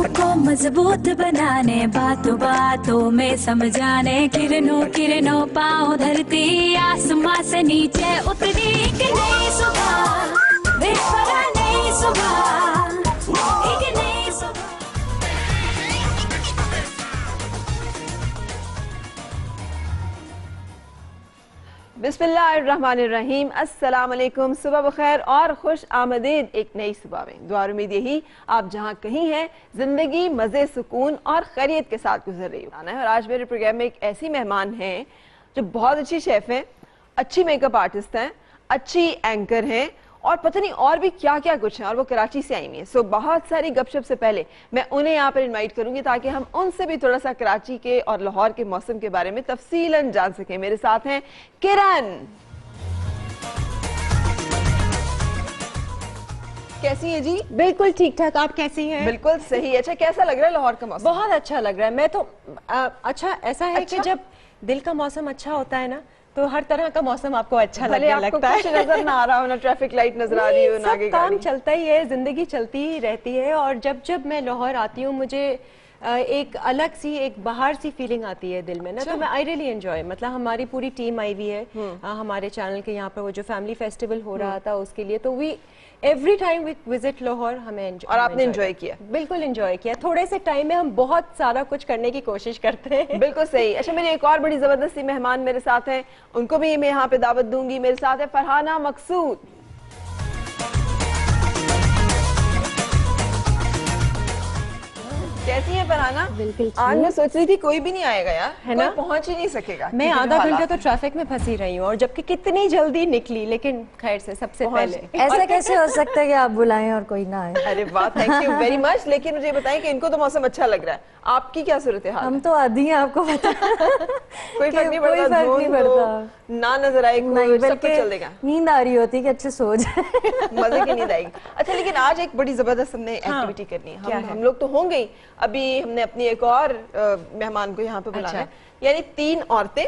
रिश्तों को मज़बूत बनाने, बातों बातों में समझाने, किरणों किरणों पाओ धरती, आसमां से नीचे उतरी एक नई सुबह नई सुबह। बिस्मिल्लाहिर्रहमानिर्रहीम। अस्सलाम सुबह बखैर और खुश आमदीद। एक नई सुबह में दुआ उम्मीद यही, आप जहाँ कहीं हैं, ज़िंदगी, मज़े, सुकून और खैरियत के साथ गुजर रही है। और आज मेरे प्रोग्राम में एक ऐसी मेहमान हैं, जो बहुत अच्छी शेफ़ हैं, अच्छी मेकअप आर्टिस्ट हैं, अच्छी एंकर हैं और पता नहीं और भी क्या क्या कुछ है और वो कराची से आई हुई है। सो बहुत सारी गपशप से पहले मैं उन्हें यहाँ पर इनवाइट करूँगी ताकि हम उनसे भी थोड़ा सा कराची के और लाहौर के मौसम के बारे में तफसीलन जान सकें। मेरे साथ हैं किरण। कैसी है जी? बिल्कुल ठीक ठाक आप कैसी हैं? बिल्कुल सही अच्छा कैसा लग रहा है लाहौर का मौसम? बहुत अच्छा लग रहा है। मैं तो आ, अच्छा ऐसा है अच्छा? कि जब दिल का मौसम अच्छा होता है ना तो हर तरह का मौसम आपको अच्छा लगने आपको लगता है। नज़र ना आ रहा हो ना ट्रैफ़िक लाइट नज़र आ रही हो ना आगे काम चलता ही है ज़िंदगी चलती ही रहती है और जब जब मैं लाहौर आती हूँ मुझे एक अलग सी एक बाहर सी फीलिंग आती है दिल में ना तो मैं आई रियली एंजॉय मतलब हमारी पूरी टीम आई हुई है हमारे चैनल के यहाँ पर वो जो फैमिली फेस्टिवल हो रहा था उसके लिए तो we every time we visit Lahore हमें enjoy- और आपने enjoy किया? बिल्कुल एंजॉय किया। थोड़े से टाइम में हम बहुत सारा कुछ करने की कोशिश करते हैं। बिल्कुल सही। अच्छा मेरी एक और बड़ी ज़बरदस्ती मेहमान मेरे साथ हैं। उनको भी मैं यहाँ पे दावत दूँगी। मेरे साथ है फरहाना मकसूद। कैसी है फरहाना बिल्कुल आज मैं सोच रही थी कोई भी नहीं आएगा यार। है ना? पहुँच ही नहीं सकेगा मैं आधा घंटा तो ट्रैफ़िक में फंसी रही हूँ और जबकि कितनी जल्दी निकली लेकिन खैर से सबसे पहले। ऐसा कैसे हो सकता है कि आप बुलाएँ और कोई ना आए? अरे वाह थैंक यू वेरी मच लेकिन मुझे बताएँ कि इनको तो मौसम अच्छा लग रहा है। आपकी क्या सूरत हाल हम तो आधी हैं आपको पता कोई फ़र्क नहीं पड़ता। हो, ना नज़र आए नहीं बल्कि नींद आ रही होती है कि अच्छे सो जाए। मज़े की नींद आएगी। अच्छा लेकिन आज एक बड़ी ज़बरदस्त हमने हाँ, एक्टिविटी करनी है। हम हम लोग तो होंगे ही। अभी हमने अपनी एक और मेहमान को यहाँ पे बुलाना है। अच्छा। यानी तीन औरतें।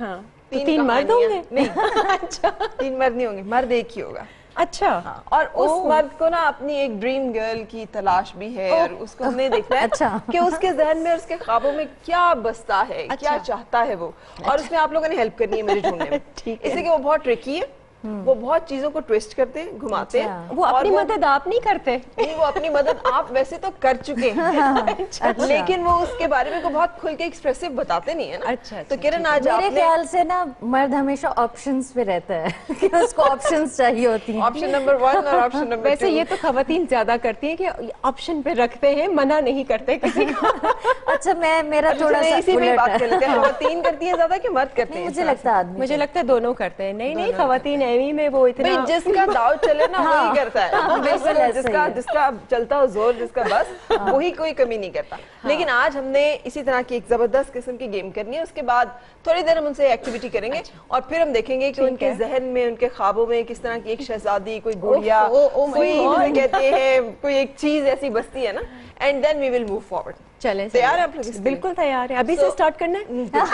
हाँ तो तीन मर्द होंगे? नहीं अच्छा। तीन मर्द नहीं होंगे मर्द एक ही होगा। अच्छा हाँ, और उस मर्द को ना अपनी एक ड्रीम गर्ल की तलाश भी है और उसको हमने देखना है अच्छा। कि उसके जहन में उसके ख्वाबों में क्या बसता है अच्छा. क्या। चाहता है वो अच्छा. और उसमें आप लोगों ने हेल्प करनी है मेरे ढूँढने में है। इसलिए वो बहुत ट्रिकी है वो बहुत चीज़ों को ट्विस्ट करते हैं घुमाते हैं अच्छा। वो अपनी मदद आप नहीं करते। नहीं वो अपनी मदद आप वैसे तो कर चुके हैं। अच्छा। लेकिन वो उसके बारे में को बहुत खुल के एक्सप्रेसिव बताते नहीं है ना। अच्छा, अच्छा, तो किरण आज मेरे ख्याल से ना मर्द हमेशा ऑप्शंस पे रहता है। कि उसको ऑप्शंस चाहिए होती हैं। ऑप्शन नंबर वन और ऑप्शन नंबर वैसे ये तो खातन ज़्यादा करती है की ऑप्शन पे रखते हैं मना नहीं करते किसी को। अच्छा मैं मेरा थोड़ा सा इसी पे बात कर है। लेते हैं। वो तीन करती है ज़्यादा कि मर्द करते हैं मुझे लगता है मुझे लगता है दोनों करते हैं। नहीं नहीं खवतीन एवी में वो इतना भाई जिसका दाव चले ना हाँ, वही करता है। बिल्कुल ही जिसका है। जिसका चलता हो ज़ोर जिसका बस हाँ, वही कोई कमी नहीं करता। लेकिन आज हमने इसी तरह की एक ज़बरदस्त किस्म की गेम करनी है। उसके बाद थोड़ी देर हम उनसे एक्टिविटी करेंगे और फिर हम देखेंगे कि उनके जहन में उनके ख्वाबों में किस तरह की एक शहजादी कोई गुड़िया कोई कहते हैं कोई एक चीज़ ऐसी बसती है ना। And then we will move forward चले तैयार है आप लोग बिल्कुल तैयार है। अभी से स्टार्ट करना है?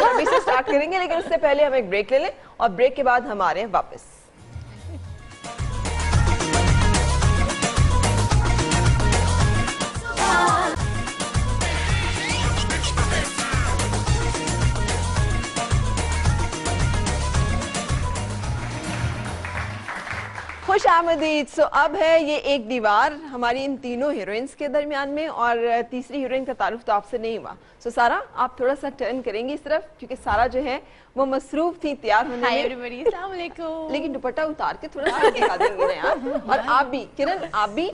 अभी से स्टार्ट करेंगे लेकिन उससे पहले हम एक ब्रेक ले लें और ब्रेक के बाद हम आ रहे हैं वापस। आमदीद सो अब है ये एक दीवार हमारी इन तीनों हीरोइंस के दरमियान में और तीसरी हीरोइन का तारुफ तो आपसे नहीं हुआ। सो so, सारा आप थोड़ा सा टर्न करेंगी इस तरफ़ क्योंकि सारा जो है वो मसरूफ थी तैयार होने में। लेकिन दुपट्टा उतार के थोड़ा सा दिखा देंगे ना यार। और आप भी किरण आप भी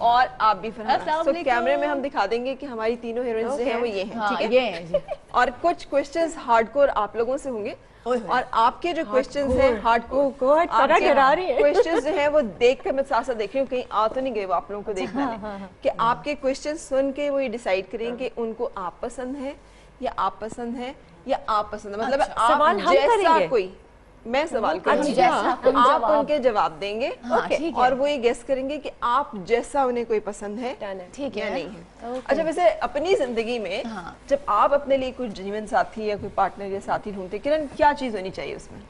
और आप भी सो कैमरे में हम दिखा देंगे कि हमारी तीनों हीरोइंस जो हैं वो ये हैं हाँ ठीक है? ये है और कुछ क्वेश्चंस हार्डकोर आप लोगों से होंगे। और आपके जो क्वेश्चन है हार्डकोर क्वेश्चन जो है। हैं वो देख कर मैं साथ साथ देख रही हूँ कहीं आ तो नहीं गए वो आप लोगों को देखना है कि आपके क्वेश्चन सुन के वो ये डिसाइड करें कि उनको आप पसंद है या आप पसंद है या आप पसंद है। मतलब आप जैसा कोई मैं सवाल करूँगी। जैसा तो आप उनके जवाब देंगे। हाँ, और वो ये गेस करेंगे कि आप जैसा उन्हें कोई पसंद है ठीक या है। नहीं है। अच्छा वैसे अपनी ज़िंदगी में हाँ। जब आप अपने लिए कोई जीवन साथी या कोई पार्टनर या साथी ढूंढते किरण क्या चीज़ होनी चाहिए उसमें?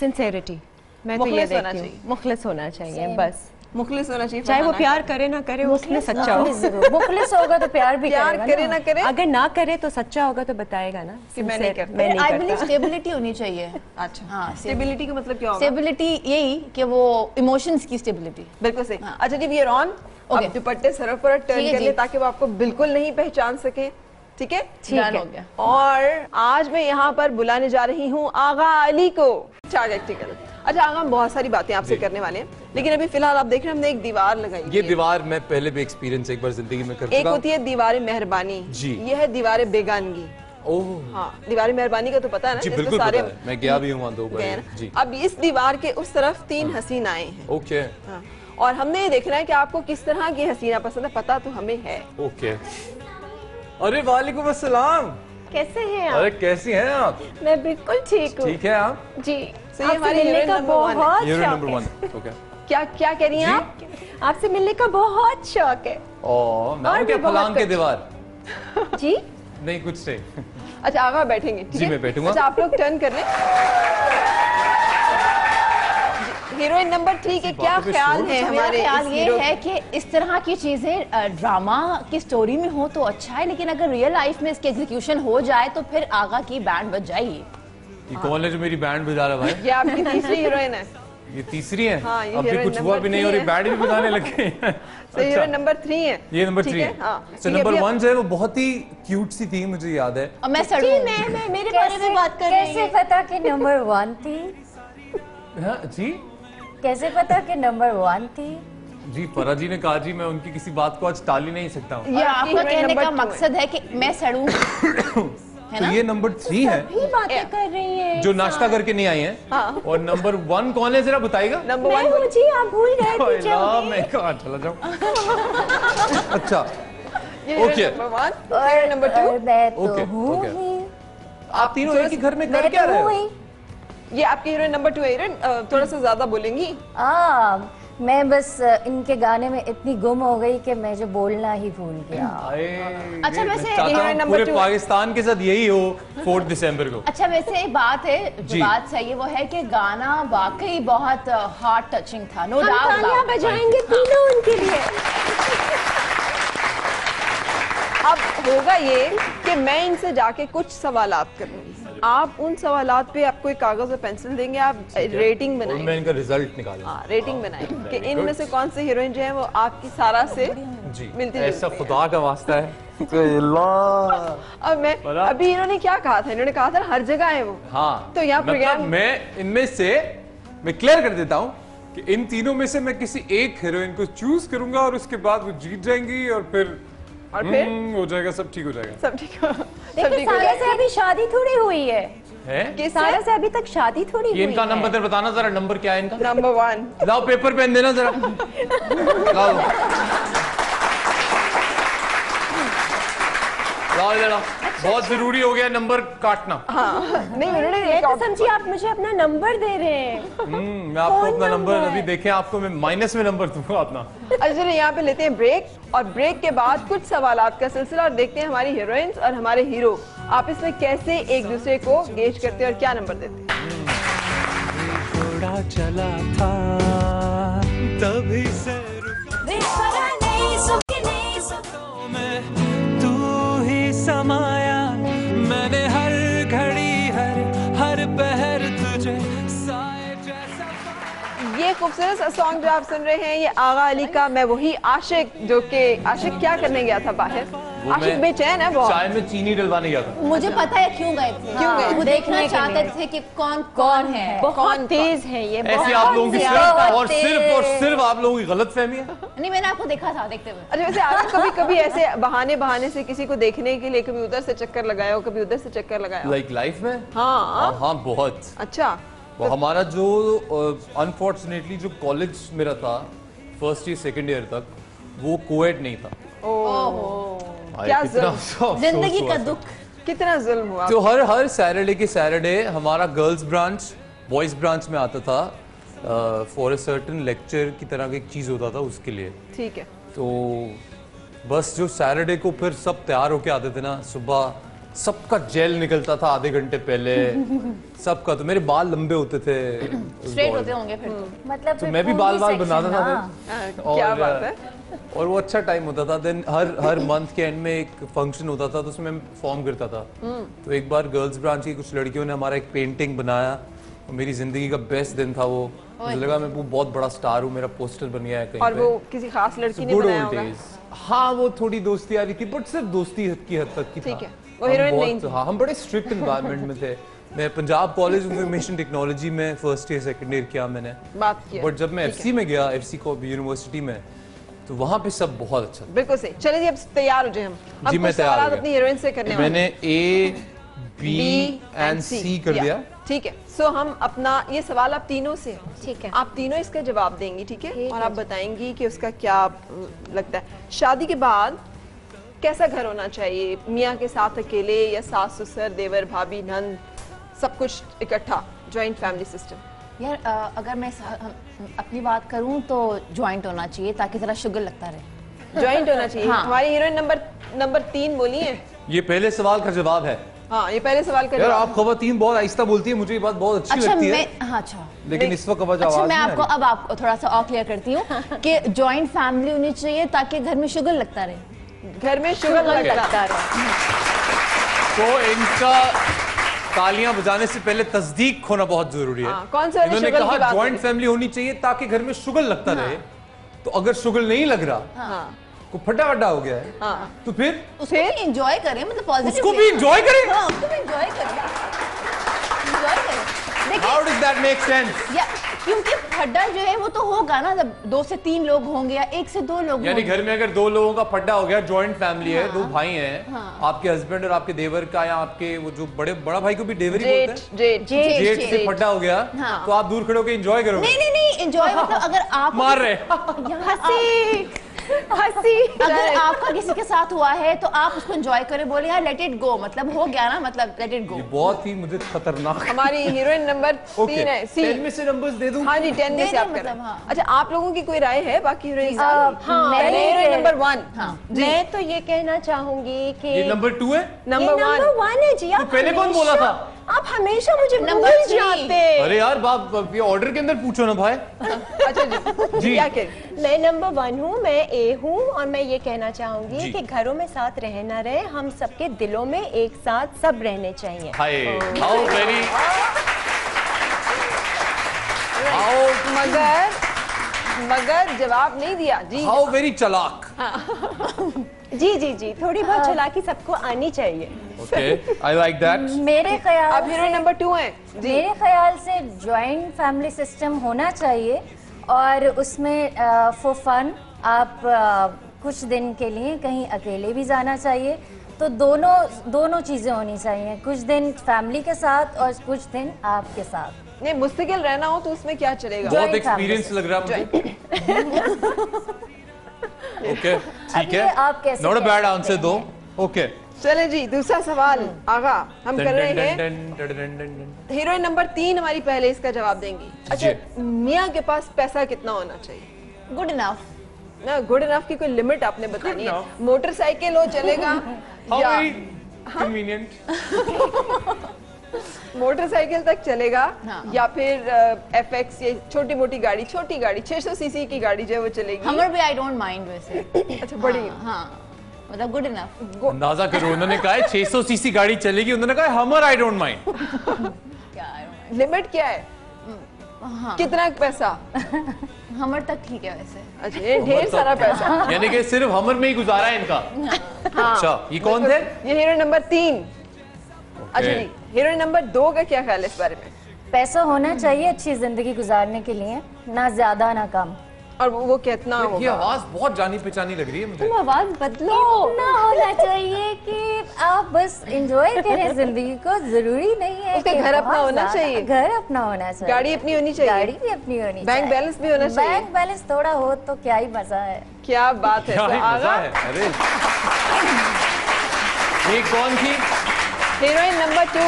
सिंसेरिटी मैं तो ये मुखलिस होना देखती हूँ। चाहिए। मुखलिस होना चाहिए बस। मुखलिस होना चाहिए चाहे वो प्यार करे ना करे वो उसमें सच्चा हो मुखलिस होगा तो प्यार भी प्यार करे ना करे। अगर ना करे तो सच्चा होगा तो बताएगा ना। कि मैं नहीं करता। आई बिलीव स्टेबिलिटी होनी चाहिए। अच्छा। हाँ, स्टेबिलिटी का मतलब क्या होगा? स्टेबिलिटी यही कि वो इमोशंस की स्टेबिलिटी बिल्कुल सही। अच्छा जी वी आर ऑन अब Okay. दुपट्टे सर पर टर्न कर ले ताकि वो आपको बिल्कुल नहीं पहचान सके। ठीक है? डन हो। गया। और आज मैं यहाँ पर बुलाने जा रही हूँ आगा अली को। चार्ज एक्टिकल अच्छा आगा हम बहुत सारी बातें आपसे करने वाले हैं लेकिन अभी फ़िलहाल आप देख रहे हैं हमने एक दीवार लगाई ये दीवार मैं पहले भी एक्सपीरियंस एक बार ज़िंदगी में कर एक होती है दीवार मेहरबानी जी। ये है दीवार बेगानगी। ओह। हाँ दीवार मेहरबानी का तो पता है ना जी बिल्कुल सारे पता है। मैं गया भी हूँ दो बार। जी। अब इस दीवार के उस तरफ़ तीन हसीनाएँ हैं। ओके। हाँ। और हमने ये देखना है कि आपको किस तरह की हसीना पसंद है पता तो हमें है। ओके। अरे वालेकुम अस्सलाम। कैसे हैं आप? अरे कैसी हैं आप? मैं बिल्कुल ठीक हूँ। ठीक है आप? जी। So ये हमारी नंबर ओके क्या क्या कह रही हैं आप? आपसे मिलने का बहुत शौक है। ओ क्या फलांग के दीवार? जी? नहीं कुछ नहीं। अच्छा आगा बैठेंगे ठीक जी, है? मैं बैठूँगा। अच्छा आप लोग टर्न कर लें। हीरोइन नंबर थ्री के क्या ख्याल है? हमारे ख्याल ये है कि इस तरह की चीज़ें ड्रामा की स्टोरी में हो तो अच्छा है लेकिन अगर रियल लाइफ में इसकी एग्जीक्यूशन हो जाए तो फिर आगा की बैंड बज जाएगी। ये कौन है जो मेरी बैंड बजा रहा है भाई? ये आपकी तीसरी हीरोइन है। ये तीसरी है? हाँ, ये अभी कुछ हुआ भी नहीं और ये। बैंड भी बजाने लगे तो हीरोइन नंबर थ्री है। ये नंबर थ्री है? तो नंबर वन जो है वो बहुत ही क्यूट सी थी मुझे याद है। मैं सड़ू मैं मैं मेरे बारे में बात कर रही कैसे हूँ। पता कि नंबर वन थी? हाँ, जी? कैसे पता कि नंबर वन थी? जी फरा जी ने कहा जी मैं उनकी किसी बात को आज टाल ही नहीं सकता हूँ। ये आपकी कहने का मकसद है कि मैं सड़ू है तो ना? ये नंबर थ्री है। बातें कर रही हैं जो नाश्ता करके नहीं आई है। हाँ। और नंबर वन कौन है जरा बताएगा नंबर वन हूँ जी आप भूल गए जब मैं कहाँ चला जाऊँ अच्छा. Heroine number one heroine number two तो हूँ. ही। आप तीनों एक ही घर में कर क्या तो रहे हो ये आपकी हीरोइन नंबर टू है हीरोइन थोड़ा सा ज़्यादा बोलेंगी? आ, मैं बस इनके गाने में इतनी गुम हो गई कि मैं जो बोलना ही भूल गया। अच्छा, वैसे पूरे पाकिस्तान के साथ यही हो फोर्थ दिसंबर को। अच्छा वैसे एक बात है जो बात सही है वो है कि गाना वाकई बहुत हार्ट टचिंग था नो डाउट बजाएँगे तीनों उनके लिए। अब होगा ये कि मैं इनसे जाके कुछ सवाल करूँगी आप उन सवाल पे आपको एक कागज़ और पेंसिल देंगे आप रेटिंग बनाएँगे। मैं इनका रिज़ल्ट निकालूँगा। हाँ रेटिंग बनाएँगे। कि इनमें से कौन से हीरोइन जो है वो आपकी सारा से जी मिलती ऐसा खुदा का वास्ता है। अब मैं अभी इन्होंने क्या कहा था? इन्होंने कहा था हर जगह है वो। हाँ तो यहाँ मतलब प्रोग्राम मैं इनमें से मैं क्लियर कर देता हूँ कि इन तीनों में से मैं किसी एक हीरोइन को चूज़ करूँगा और उसके बाद वो जीत जाएँगी और फिर और फिर? हम्म, हो जाएगा सब ठीक हो जाएगा। सब ठीक हो सब देखिए ठीक हो सारा से अभी शादी थोड़ी हुई है। है? सारा से अभी तक शादी थोड़ी ये हुई इनका नंबर बताना जरा नंबर क्या है इनका? नंबर वन लाओ पेपर पेन देना जरा। लाओ। लाओ जरा बहुत ज़रूरी हो गया नंबर काटना। नहीं उन्होंने ये तो समझिए आप मुझे अपना नंबर दे रहे हैं। हम्म, मैं आपको अपना नंबर? अभी देखें आपको मैं माइनस में नंबर दूँगा अपना। अच्छा यहाँ पे लेते हैं ब्रेक और ब्रेक के बाद कुछ सवाल का सिलसिला और देखते हैं हमारी हीरोइंस और हमारे हीरो आप इसमें कैसे एक दूसरे को गेज करते हैं और क्या नंबर देते हैं? चला था तभी से रुकों। में। ही समाया। मैंने हर घड़ी, हर हर पहर तुझे ये खूबसूरत सॉन्ग जो आप सुन रहे हैं, ये आगा अली का, मैं वही आशिक, जो कि आशिक क्या करने गया था बाहर? आशिक बेचैन है बहुत। चाय में चीनी डलवाने गया था। मुझे पता है क्यों गए थे? क्यों गए? वो देखना चाहते थे कि कौन कौन है बहुत तेज है ये ऐसे आप लोगों की सिर्फ़ और सिर्फ़ और सिर्फ़ आप लोगों की गलत फहमी है? नहीं मैंने आपको देखा था देखते हुए। अच्छा वैसे आपने कभी कभी ऐसे बहाने बहाने से किसी को देखने के लिए कभी उधर से चक्कर लगाया हो? कभी उधर से चक्कर लगाया लाइक लाइफ में? हाँ। हाँ बहुत। अच्छा। वो हमारा जो अनफॉर्चुनेटली जो कॉलेज मेरा था फ़र्स्ट ईयर सेकेंड ईयर तक वो कोएड नहीं था। भाई, क्या कितना ज़िंदगी का दुख कितना जुल्म हुआ। तो हर हर सैटरडे के सैटरडे हमारा गर्ल्स ब्रांच बॉयज़ ब्रांच में आता था फॉर अ सर्टन लेक्चर की तरह का एक चीज़ होता था उसके लिए। ठीक है। तो बस जो सैटरडे को फिर सब तैयार होके आते थे ना सुबह सबका जेल निकलता था आधे घंटे पहले सबका। तो मेरे बाल लंबे होते थे स्ट्रेट होते होंगे फिर तो। मतलब तो मैं भी बाल बाल बनाता था ना। फिर। हाँ, क्या बात है। और वो अच्छा टाइम होता था। देन हर हर मंथ के एंड में एक फ़ंक्शन होता था तो उसमें मैं परफॉर्म करता था। तो एक बार गर्ल्स ब्रांच की कुछ लड़कियों ने हमारा एक पेंटिंग बनाया और मेरी ज़िंदगी का बेस्ट दिन था वो। मुझे लगा मैं वो बहुत बड़ा स्टार हूँ मेरा पोस्टर बन गया है कहीं और पे। वो किसी खास लड़की ने बनाया होगा। हाँ वो थोड़ी दोस्ती आ रही थी बट सिर्फ़ दोस्ती हद की हद तक की ठीक था। है, वो हम नहीं थी। हाँ हम बड़े स्ट्रिक्ट एनवायरनमेंट में थे। मैं पंजाब कॉलेज इंफॉर्मेशन टेक्नोलॉजी में फ़र्स्ट ईयर सेकंड ईयर किया मैंने। बात किया। बट जब मैं एफसी में गया एफसी को यूनिवर्सिटी में तो वहाँ पे सब बहुत अच्छा बिल्कुल सही। चलिए जी अब तैयार हो जाए हम। जी, मैं तैयार हो। अपनी हीरोइन से करने मैंने ए बी एंड सी कर दिया। ठीक है। सो हम अपना ये सवाल आप तीनों से ठीक है। आप तीनों इसका जवाब देंगी ठीक है? और आप बताएँगी कि उसका क्या लगता है। शादी के बाद कैसा घर होना चाहिए? मियाँ के साथ अकेले या सास ससुर देवर भाभी नंद सब कुछ इकट्ठा ज्वाइंट फैमिली सिस्टम यार अ, अगर मैं अपनी बात करूँ तो ज्वाइंट होना चाहिए ताकि जरा शुगर लगता रहे। जॉइंट होना चाहिए? हाँ। हमारी हीरोइन नंबर नंबर तीन बोली है? ये पहले सवाल का जवाब है। हाँ ये पहले सवाल का यार आप खवातीन बहुत आहिस्ता बोलती है मुझे ये बात बहुत अच्छी अच्छा लगती है। हाँ अच्छा। लेकिन इस वक्त आवाज़ अच्छा मैं नहीं आपको। अब आपको थोड़ा सा और क्लियर करती हूँ कि जॉइंट फैमिली होनी चाहिए ताकि घर में शुगर लगता रहे। घर में शुगर लगता रहे। तो इनका तालियाँ बजाने से पहले तस्दीक होना बहुत ज़रूरी है। हाँ, कौन सा इन्होंने कहा ज्वाइंट फैमिली होनी चाहिए ताकि घर में शुगल लगता रहे। तो अगर शुगल नहीं लग रहा हाँ। को फटा फटा हो गया है। हाँ। तो फिर? उसे भी एंजॉय करें मतलब पॉजिटिव उसको भी एंजॉय करें? हाँ उसको भी एंजॉय करें। How does that make sense या क्योंकि फड्डा जो है वो तो होगा ना जब दो से तीन लोग होंगे या एक से दो लोग यानी घर में अगर दो लोगों का फड्डा हो गया जॉइंट फैमिली हाँ, है दो हाँ। भाई हैं हाँ। आपके हस्बैंड और आपके देवर का या आपके वो जो बड़े बड़ा भाई को भी देवर ही बोलते हैं? जेठ जेठ, से फड्डा हो गया हाँ। तो आप दूर खड़े होकर एंजॉय करोगे? नहीं नहीं नहीं एंजॉय मतलब अगर आप मार रहे हँसी। हँसी। अगर आपका किसी के साथ हुआ है तो आप उसको एंजॉय करें बोले यार लेट इट गो मतलब हो गया ना मतलब लेट इट गो बहुत ही मुझे खतरनाक। हमारी हीरोइन नंबर तीन है सी टेन में से नंबर्स दे दूँ? हाँ जी टेन में से आप कर। मतलब, हाँ। अच्छा आप लोगों की कोई राय है बाकी हीरोइन हाँ, पहले मैं- हीरोइन नंबर वन हाँ मैं तो ये कहना चाहूँगी कि ये नंबर टू है? नंबर ये वन नंबर वन है जी आप पहले कौन बोला था? आप हमेशा मुझे नंबर जाते। अरे यार बाप ये ऑर्डर के अंदर पूछो ना भाई। अच्छा जी। जी। क्या कह मैं नंबर वन हूँ मैं ए हूँ और मैं ये कहना चाहूँगी। कि घरों में साथ रहना रहे हम सबके दिलों में एक साथ सब रहने चाहिए। हाउ वेरी हाउ मगर मगर जवाब नहीं दिया। जी हाउ वेरी चलाक। जी जी जी थोड़ी बहुत चलाकी सबको आनी चाहिए। ओके आई लाइक दैट मेरे ख्याल अब से नंबर टू है। जी। मेरे ख्याल से जॉइंट फैमिली सिस्टम होना चाहिए और उसमें फॉर फन आप अ, कुछ दिन के लिए कहीं अकेले भी जाना चाहिए। तो दोनों दोनों चीज़ें होनी चाहिए। कुछ दिन फैमिली के साथ और कुछ दिन आपके साथ। नहीं मुस्तकिल रहना हो तो उसमें क्या चलेगा? बहुत एक्सपीरियंस लग रहा है ओके ठीक है। आप कैसे नॉट अ बैड आंसर दो ओके चले जी दूसरा सवाल। आगा हम कर रहे हैं हीरोइन नंबर तीन हमारी पहले इसका जवाब देंगी। अच्छा मियाँ के पास पैसा कितना होना चाहिए? गुड इनफ ना गुड इनफ की कोई लिमिट आपने बतानी है। मोटरसाइकिल हो चलेगा। हाउ या वेरी कन्वीनियंट मोटरसाइकिल तक चलेगा हाँ। या फिर एफ़ एक्स ये छोटी मोटी गाड़ी छोटी गाड़ी 600 सीसी की गाड़ी जो है वो चलेगी। हमर भी आई डोंट माइंड वैसे। अच्छा बड़ी। हाँ, हाँ। मतलब गुड इनफ अंदाज़ा करो उन्होंने कहा है 600 सीसी गाड़ी चलेगी उन्होंने कहा हमर आई डोंट माइंड क्या I don't mind. लिमिट क्या है? हाँ। कितना पैसा? हमर तक ठीक है वैसे। अच्छा ढेर सारा पैसा। यानी कि सिर्फ़ हमर में ही गुजारा है इनका। अच्छा ये कौन थे? ये हीरो नंबर तीन। अच्छा जी हीरो नंबर दो का क्या ख्याल है इस बारे में? पैसा होना चाहिए अच्छी ज़िंदगी गुजारने के लिए ना ज़्यादा ना कम। और वो, वो कितना ये होगा? आवाज़ बहुत जानी पहचानी लग रही है मुझे। तुम आवाज़ बदलो। इतना होना चाहिए कि आप बस एंजॉय करें ज़िंदगी को। ज़रूरी नहीं है उसका कि घर अपना होना चाहिए। घर अपना होना चाहिए। गाड़ी अपनी होनी चाहिए। गाड़ी भी अपनी होनी बैंक बैलेंस भी होना चाहिए। बैंक बैलेंस थोड़ा हो तो क्या ही मज़ा है। क्या बात है। क्या तो मज़ा आगा अरे। ये कौन थी? हीरोइन नंबर टू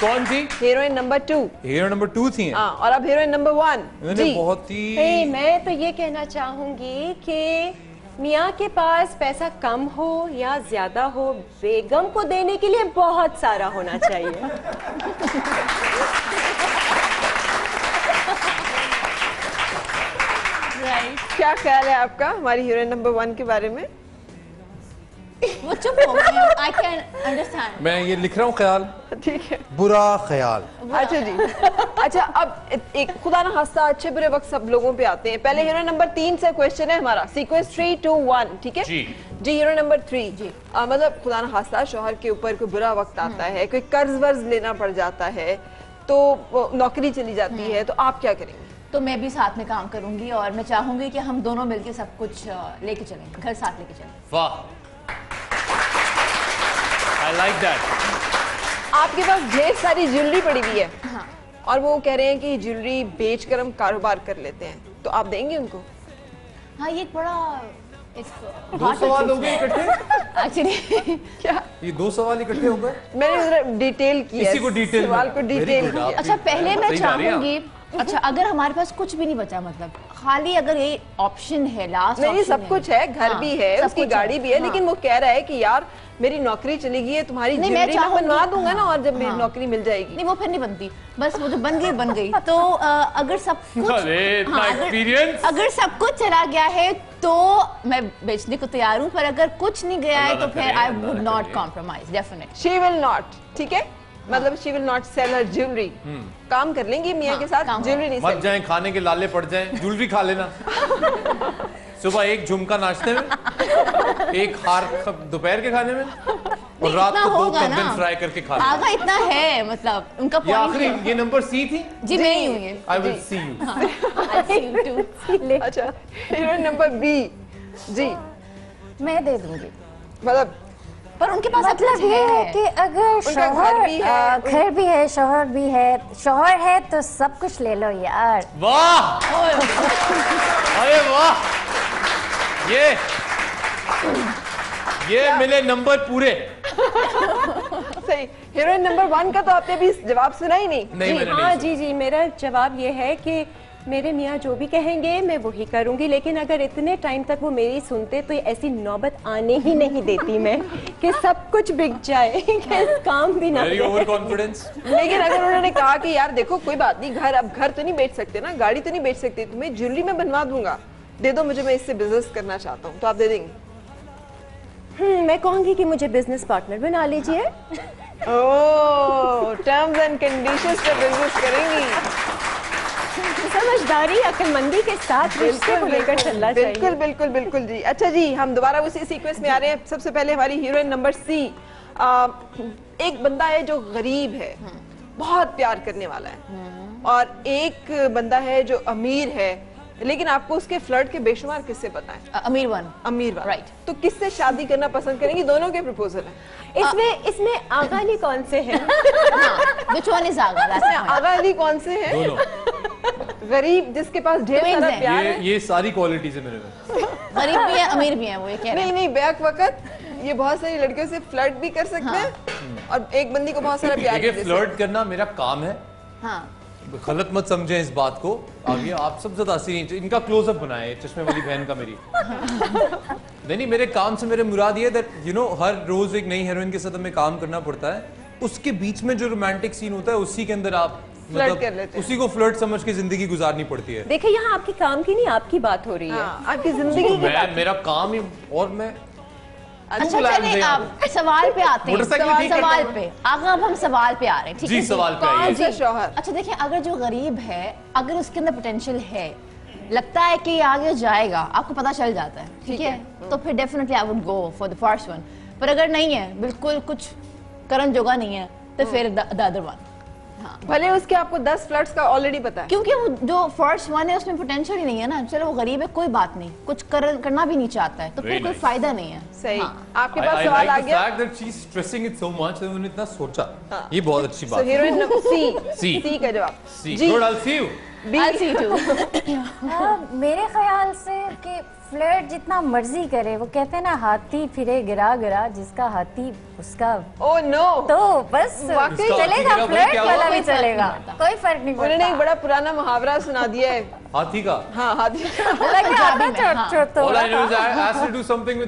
कौन थी? Heroine number two hero number two थी हाँ। और अब हीरोइन नंबर वन इन्होंने बहुत ही ए, मैं तो ये कहना चाहूँगी कि मियाँ के पास पैसा कम हो या ज़्यादा हो बेगम को देने के लिए बहुत सारा होना चाहिए। क्या ख्याल है आपका हमारी हीरोइन नंबर वन के बारे में? वो चुप हो गए आई कैन अंडरस्टैंड मैं ये लिख रहा हूँ ख्याल। ठीक है। बुरा ख्याल। अच्छा जी। अच्छा अब एक खुदा ना हंसता अच्छे बुरे वक्त सब लोगों पे आते हैं। पहले हीरो नंबर तीन से क्वेश्चन है हमारा। सीक्वेंस थ्री टू वन ठीक है? जी। जी हीरो नंबर थ्री जी। आ, मतलब खुदा ना हंसता शोहर के ऊपर कोई बुरा वक्त आता है कोई कर्ज वर्ज लेना पड़ जाता है तो नौकरी चली जाती है तो आप क्या करेंगे? तो मैं भी साथ में काम करूँगी और मैं चाहूँगी कि हम दोनों मिलके सब कुछ लेके चलें घर साथ लेके चलें। वाह। आई लाइक दैट आपके पास ढेर सारी ज्वेलरी पड़ी हुई है। हाँ। और वो कह रहे हैं कि ज्वेलरी बेच कर हम कारोबार कर लेते हैं। तो आप देंगे उनको? हाँ ये एक बड़ा दो सवाल हो गए इकट्ठे? एक्चुअली क्या? ये दो सवाल इकट्ठे हो गए? मैंने जरा डिटेल किया इसी को डिटेल सवाल को डिटेल किया। अच्छा पहले मैं। चाहूँगी अच्छा अगर हमारे पास कुछ भी नहीं बचा मतलब खाली अगर ये ऑप्शन है लास्ट नहीं सब कुछ है घर हाँ, भी है उसकी गाड़ी भी है हाँ। लेकिन वो कह रहा है कि यार मेरी नौकरी चली गई है तुम्हारी नहीं, मैं बनवा दूँगा ना और जब मेरी हाँ। नौकरी मिल जाएगी। नहीं वो फिर नहीं बनती। बस वो जो बन गई बन गई। तो अगर सब कुछ हाँ, अगर- सब कुछ चला गया है तो मैं बेचने को तैयार हूँ पर अगर कुछ नहीं गया है तो फिर I would not compromise definite she will not ठीक है? मतलब she will not sell her jewellery काम कर लेंगी मियाँ हाँ, के साथ ज्वेलरी नहीं मत जाए खाने के लाले पड़ जाए ज्वेलरी खा लेना। सुबह एक झुमका नाश्ते में एक हार दोपहर के खाने में और रात को दो कंगन फ्राई करके खा लेना। आगा इतना है मतलब उनका ये पॉइंट आखिरी ये नंबर सी थी? जी मैं ही हूँ ये। आई विल सी यू अच्छा हीरो नंबर बी जी। मैं दे दूँगी। मतलब पर उनके पास मतलब ये है। है कि अगर उनका घर भी है, आ, घर भी है शौहर भी है शौहर है तो सब कुछ ले लो यार। वाह! अरे वाह! ये ये मिले नंबर पूरे। सही। हीरोइन नंबर वन का तो आपने भी जवाब सुना ही नहीं। नहीं जी हाँ नहीं जी जी मेरा जवाब ये है कि मेरे मियाँ जो भी कहेंगे मैं वही करूँगी। लेकिन अगर इतने टाइम तक वो मेरी सुनते तो ऐसी नौबत आने ही नहीं देती मैं कि सब कुछ बिक जाए कि काम भी ना ओवर कॉन्फिडेंस लेकिन अगर उन्होंने कहा कि यार देखो कोई बात नहीं घर अब घर तो नहीं बेच सकते ना गाड़ी तो नहीं बेच सकते तुम्हें ज्वेलरी में बनवा दूँगा। दे दो मुझे मैं इससे बिज़नेस करना चाहता हूँ तो आप दे देंगे? हम्म, मैं कहूँगी कि मुझे बिज़नेस पार्टनर बना लीजिए। टर्म्स एंड कंडीशंस पे बिज़नेस करेंगी। समझदारी अकलमंदी के साथ रिश्ते को लेकर चलना बिल्कुल चाहिए। बिल्कुल बिल्कुल जी। अच्छा जी हम दोबारा उसी सीक्वेंस में आ रहे हैं। सबसे पहले हमारी हीरोइन नंबर सी एक बंदा है जो गरीब है बहुत प्यार करने वाला है। और एक बंदा है जो अमीर है लेकिन आपको उसके फ्लर्ट के बेशुमार किस्से पता है? अमीर वन। अमीर वाला Right. तो किससे शादी करना पसंद करेंगी? दोनों के प्रपोजल है। इसमें इसमें आगाली कौन से हैं? Which one is Agha Agha Ali कौन से हैं? दोनों। गरीब जिसके पास ढेर सारा प्यार ये है। ये सारी क्वालिटीज है मेरे में। गरीब भी है अमीर भी है वो ये कह रहे नहीं हैं। नहीं बैक वक्त ये बहुत सारी लड़कियों से फ्लर्ट भी कर सकते हैं। और एक बंदी को बहुत सारा प्यार फ्लर्ट करना मेरा काम है। हाँ। गलत मत समझें इस बात को। आगे आप सब ज़्यादा हँसी नहीं इनका क्लोजअप बनाए चश्मे वाली बहन का मेरी। नहीं नहीं मेरे काम से मेरे मुराद ये दैट यू नो हर रोज एक नई हीरोइन के साथ हमें काम करना पड़ता है। उसके बीच में जो रोमांटिक सीन होता है उसी के अंदर आप Flirt कर लेते उसी को फ्लर्ट समझ के ज़िंदगी गुजारनी पड़ती है। देखिए यहाँ आपकी काम की नहीं आपकी बात हो रही है। हाँ, आपकी ज़िंदगी की मेरा काम ही और मैं अच्छा चलिए आप सवाल पे आते हैं। सवाल सवाल पे। आगा अब हम सवाल पे आ रहे हैं ठीक जी, है? सवाल पे। सा शौहर। अच्छा देखिए अगर जो गरीब है अगर उसके अंदर पोटेंशियल है लगता है कि ये आगे जाएगा आपको पता चल जाता है ठीक है? तो फिर definitely I would go for the first one पर अगर नहीं है बिल्कुल कुछ करण जोगा नहीं है तो फिर द अदर वन भले उसके आपको दस फ्लर्ट्स का ऑलरेडी पता है। क्योंकि वो जो फ़र्स्ट वन है उसमें पोटेंशियल ही नहीं है ना। चलो वो गरीब है कोई बात नहीं। कुछ कर, करना भी नहीं चाहता है तो फिर कोई फ़ायदा नहीं है। सही। हाँ। आपके पास I सवाल आ गया। that she's stressing it so उन्होंने इतना सोचा। ये बहुत अच्छी सो बात है। हीरोइन सी सी सी का जवाब। C good I see you B you मेरे ख्याल से कि फ्लर्ट जितना मर्ज़ी करे वो कहते हैं ना हाथी फिरे गिरा गिरा जिसका हाथी उसका ओ oh, नो no. तो बस वाकई? चलेगा फ्लर्ट वाला भी चलेगा। कोई फ़र्क नहीं उन्होंने एक बड़ा पुराना मुहावरा सुना दिया है। हाथी का? हाँ हाथी छोट तो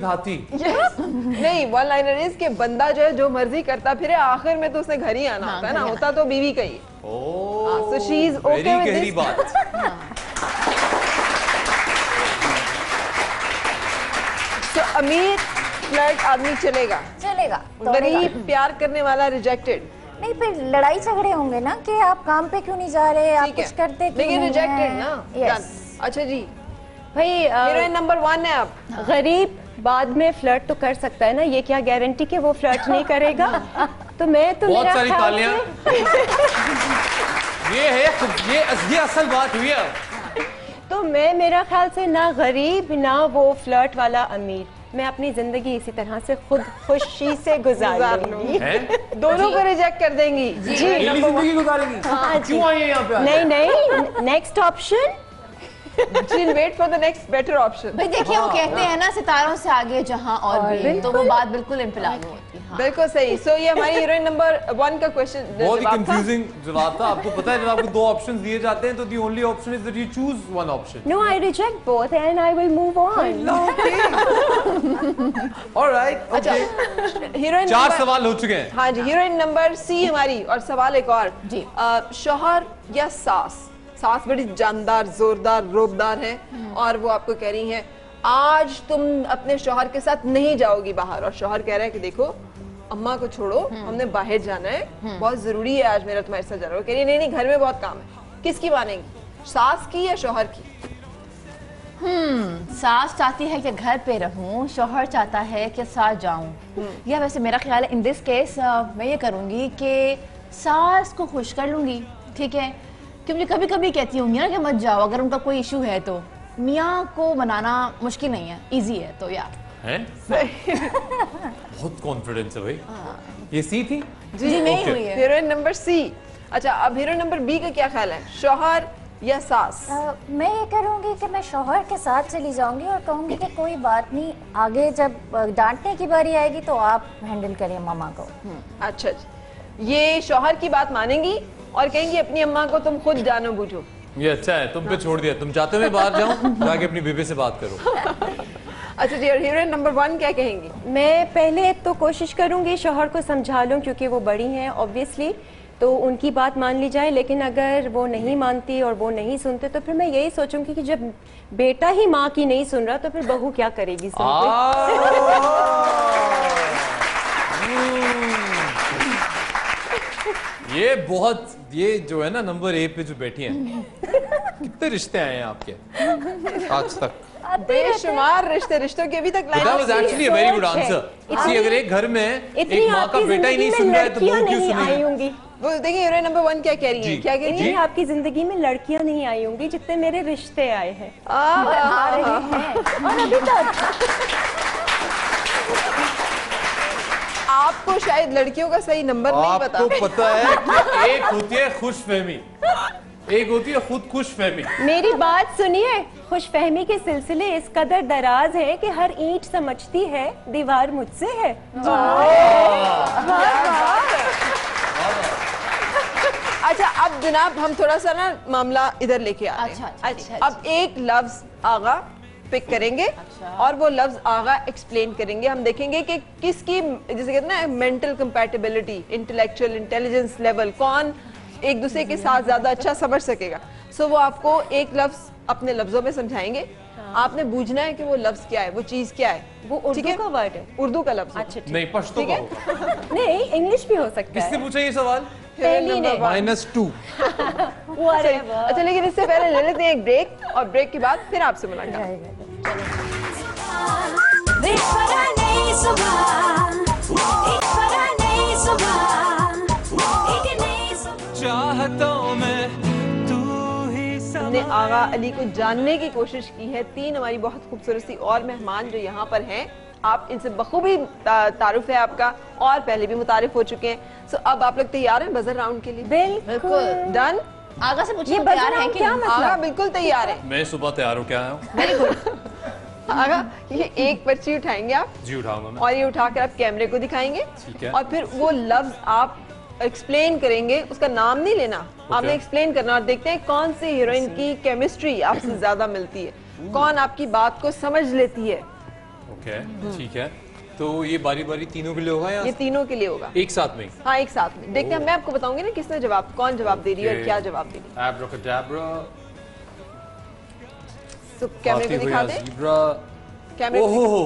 हाथी। नहीं वन लाइनर इज़ के बंदा जो है जो मर्ज़ी करता फिर आखिर में तो उसने घर ही आना होता है ना होता तो बीवी का ही। ओह so she is okay very with गहरी this? बात तो अमीर फ्लर्ट आदमी चलेगा। चलेगा तो गरीब प्यार करने वाला रिजेक्टेड नहीं फिर लड़ाई झगड़े होंगे ना कि आप काम पे क्यों नहीं जा रहे आप कुछ करते क्यों लेकिन नहीं रिजेक्टेड ना. Done. अच्छा जी। भाई हीरोइन नंबर वन है आप। गरीब बाद में फ्लर्ट तो कर सकता है ना? ये क्या गारंटी कि वो फ्लर्ट नहीं करेगा? तो मैं तो बहुत मेरा सारी तालियाँ। ये है ये ये असल बात हुई है। तो मैं मेरा ख्याल से ना गरीब ना वो फ्लर्ट वाला अमीर। मैं अपनी ज़िंदगी इसी तरह से खुद खुशी से गुजार लूँगी। दोनों को रिजेक्ट कर देंगी। जी। ज़िंदगी गुजारेंगी। हाँ क्यों आई है यहाँ पे नहीं नहीं next option ji wait for the next better option भाई देखिए वो कहते हैं। ना सितारों से आगे जहाँ और भी तो वो बात बिल्कुल इन होती है हाँ। बिल्कुल सही। सो ये हमारी हीरोइन नंबर वन का क्वेश्चन बहुत ही कंफ्यूजिंग जवाब था। आपको पता है जब आपको दो ऑप्शंस दिए जाते हैं तो the only option is that you choose one option no I reject both and I will move on alright अच्छा। हीरोइन चार सवाल हो चुके हैं। हाँ जी हीरोइन नंबर सी हमारी और सवाल एक और। जी। शौहर या सास? सास बड़ी जानदार जोरदार रोबदार है और वो आपको कह रही हैं आज तुम अपने शौहर के साथ नहीं जाओगी बाहर। और शौहर कह रहा है कि देखो अम्मा को छोड़ो हमने बाहर जाना है बहुत ज़रूरी है आज मेरा तुम्हारे साथ जाना है। वो कह रही है नहीं नहीं घर में बहुत काम है। किसकी मानेंगी सास की या शोहर की? हम्म सास चाहती है कि घर पे रहूँ शोहर चाहता है कि साथ जाऊँ। या वैसे मेरा ख्याल है इन दिस केस मैं ये करूँगी कि सास को खुश कर लूँगी ठीक है? क्योंकि कभी कभी कहती हूँ मियाँ कि मत जाओ अगर उनका कोई इशू है तो। मियाँ को मनाना मुश्किल नहीं है इजी है तो या हैं? बहुत कॉन्फिडेंस है भाई। ये सी थी? जी जी नहीं हुई है। हीरोइन नंबर सी अच्छा अब हीरोइन नंबर बी का क्या ख्याल है? शोहर या सास? अ, मैं ये करूँगी कि मैं शौहर के साथ चली जाऊँगी और कहूँगी कि कोई बात नहीं आगे जब डांटने की बारी आएगी तो आप हैंडल करिए मामा को। अच्छा जी ये शोहर की बात मानेंगी? और कहेंगी अपनी अम्मा को तुम खुद जानो बूझो। ये अच्छा है तुम पे छोड़ दिया। तुम चाहते हो मैं बाहर जाऊँ? जाके अपनी बेबे से बात करो। अच्छा जी और हीरोइन नंबर वन क्या कहेंगी? मैं पहले तो कोशिश करूँगी शोहर को समझा लूँ क्योंकि वो बड़ी हैं ऑब्वियसली तो उनकी बात मान ली जाए लेकिन अगर वो नहीं मानती और वो नहीं सुनते तो फिर मैं यही सोचूँगी कि जब बेटा ही माँ की नहीं सुन रहा तो फिर बहू क्या करेगी सुन के? हम्म। ये बहुत ये जो है ना नंबर ए पे जो बैठी हैं। कितने रिश्ते आए हैं आपके? आज तक। बेशुमार रिश्ते रिश्तों की अभी तक line actually a very good सोच है। answer. अगर एक घर में एक माँ का बेटा ही नहीं सुन रहा है तो लड़कियाँ क्यों नहीं आई सुनेगी होंगी? वो देखिए हीरोइन नंबर वन क्या कह रही है? क्या कह रही है? आपकी ज़िंदगी में लड़कियाँ नहीं आई होंगी जितने मेरे रिश्ते आए हैं। और अभी तक। आपको शायद लड़कियों का सही नंबर नहीं पता आपको पता। है कि एक होती है खुश फहमी एक होती है खुद खुश फहमी मेरी बात सुनिए खुशफहमी के सिलसिले इस कदर दराज है कि हर ईंट समझती है दीवार मुझसे है। अच्छा अब जनाब हम थोड़ा सा ना मामला इधर लेके आ रहे हैं। अच्छा अच्छा अब एक लफ्ज आगा। पिक करेंगे और वो लफ्ज आगा एक्सप्लेन करेंगे। हम देखेंगे कि किसकी जैसे कहते हैं ना mental compatibility intellectual intelligence level कौन एक दूसरे के साथ ज़्यादा अच्छा समझ सकेगा। सो वो आपको एक लफ्ज अपने लफ्जों में समझाएँगे। आपने बूझना है कि वो लफ्ज क्या है वो चीज़ क्या है। वो उर्दू का वर्ड है? उर्दू का लफ्ज अच्छा ठीक। नहीं पश्तो ठीक का है? नहीं इंग्लिश भी हो सकता किसने है। पूछा ये सवाल? पहली ने माइनस टू अच्छा लेकिन इससे पहले ले लेते हैं एक ब्रेक और ब्रेक के बाद फिर आपसे मुलाकात। चाहतों में हमने आगा अली को जानने की कोशिश की है। तीन हमारी बहुत खूबसूरत सी और मेहमान जो यहाँ पर हैं। आप इनसे बखूबी तारुफ है आपका और पहले भी मुतारिफ हो चुके हैं। सो अब आप लोग तैयार हैं बजर राउंड के लिए? बिल्कुल। डन आगा से पूछिए तैयार है कि क्या मतलब? आगा बिल्कुल तैयार है। मैं सुबह तैयार होके आया हूँ? आगा ये एक पर्ची उठाएँगे आप? जी उठाऊँगा मैं। और ये उठाकर आप कैमरे को दिखाएँगे। ठीक है। और फिर वो लफ्ज आप एक्सप्लेन करेंगे उसका नाम नहीं लेना। okay. आपने एक्सप्लेन करना और देखते हैं कौन सी हीरोइन की केमिस्ट्री आपसे ज़्यादा मिलती है। कौन आपकी बात को समझ लेती है। ओके ठीक है। तो ये बारी बारी तीनों के लिए होगा या ये तीनों के लिए होगा। एक साथ में? हाँ एक साथ में। देखते हैं मैं आपको बताऊँगी ना किसने जवाब कौन जवाब दे रही है और क्या जवाब दे रही एब्राकडाब्रा है तो कैमरे को दिखा दे। कैमरे ओहो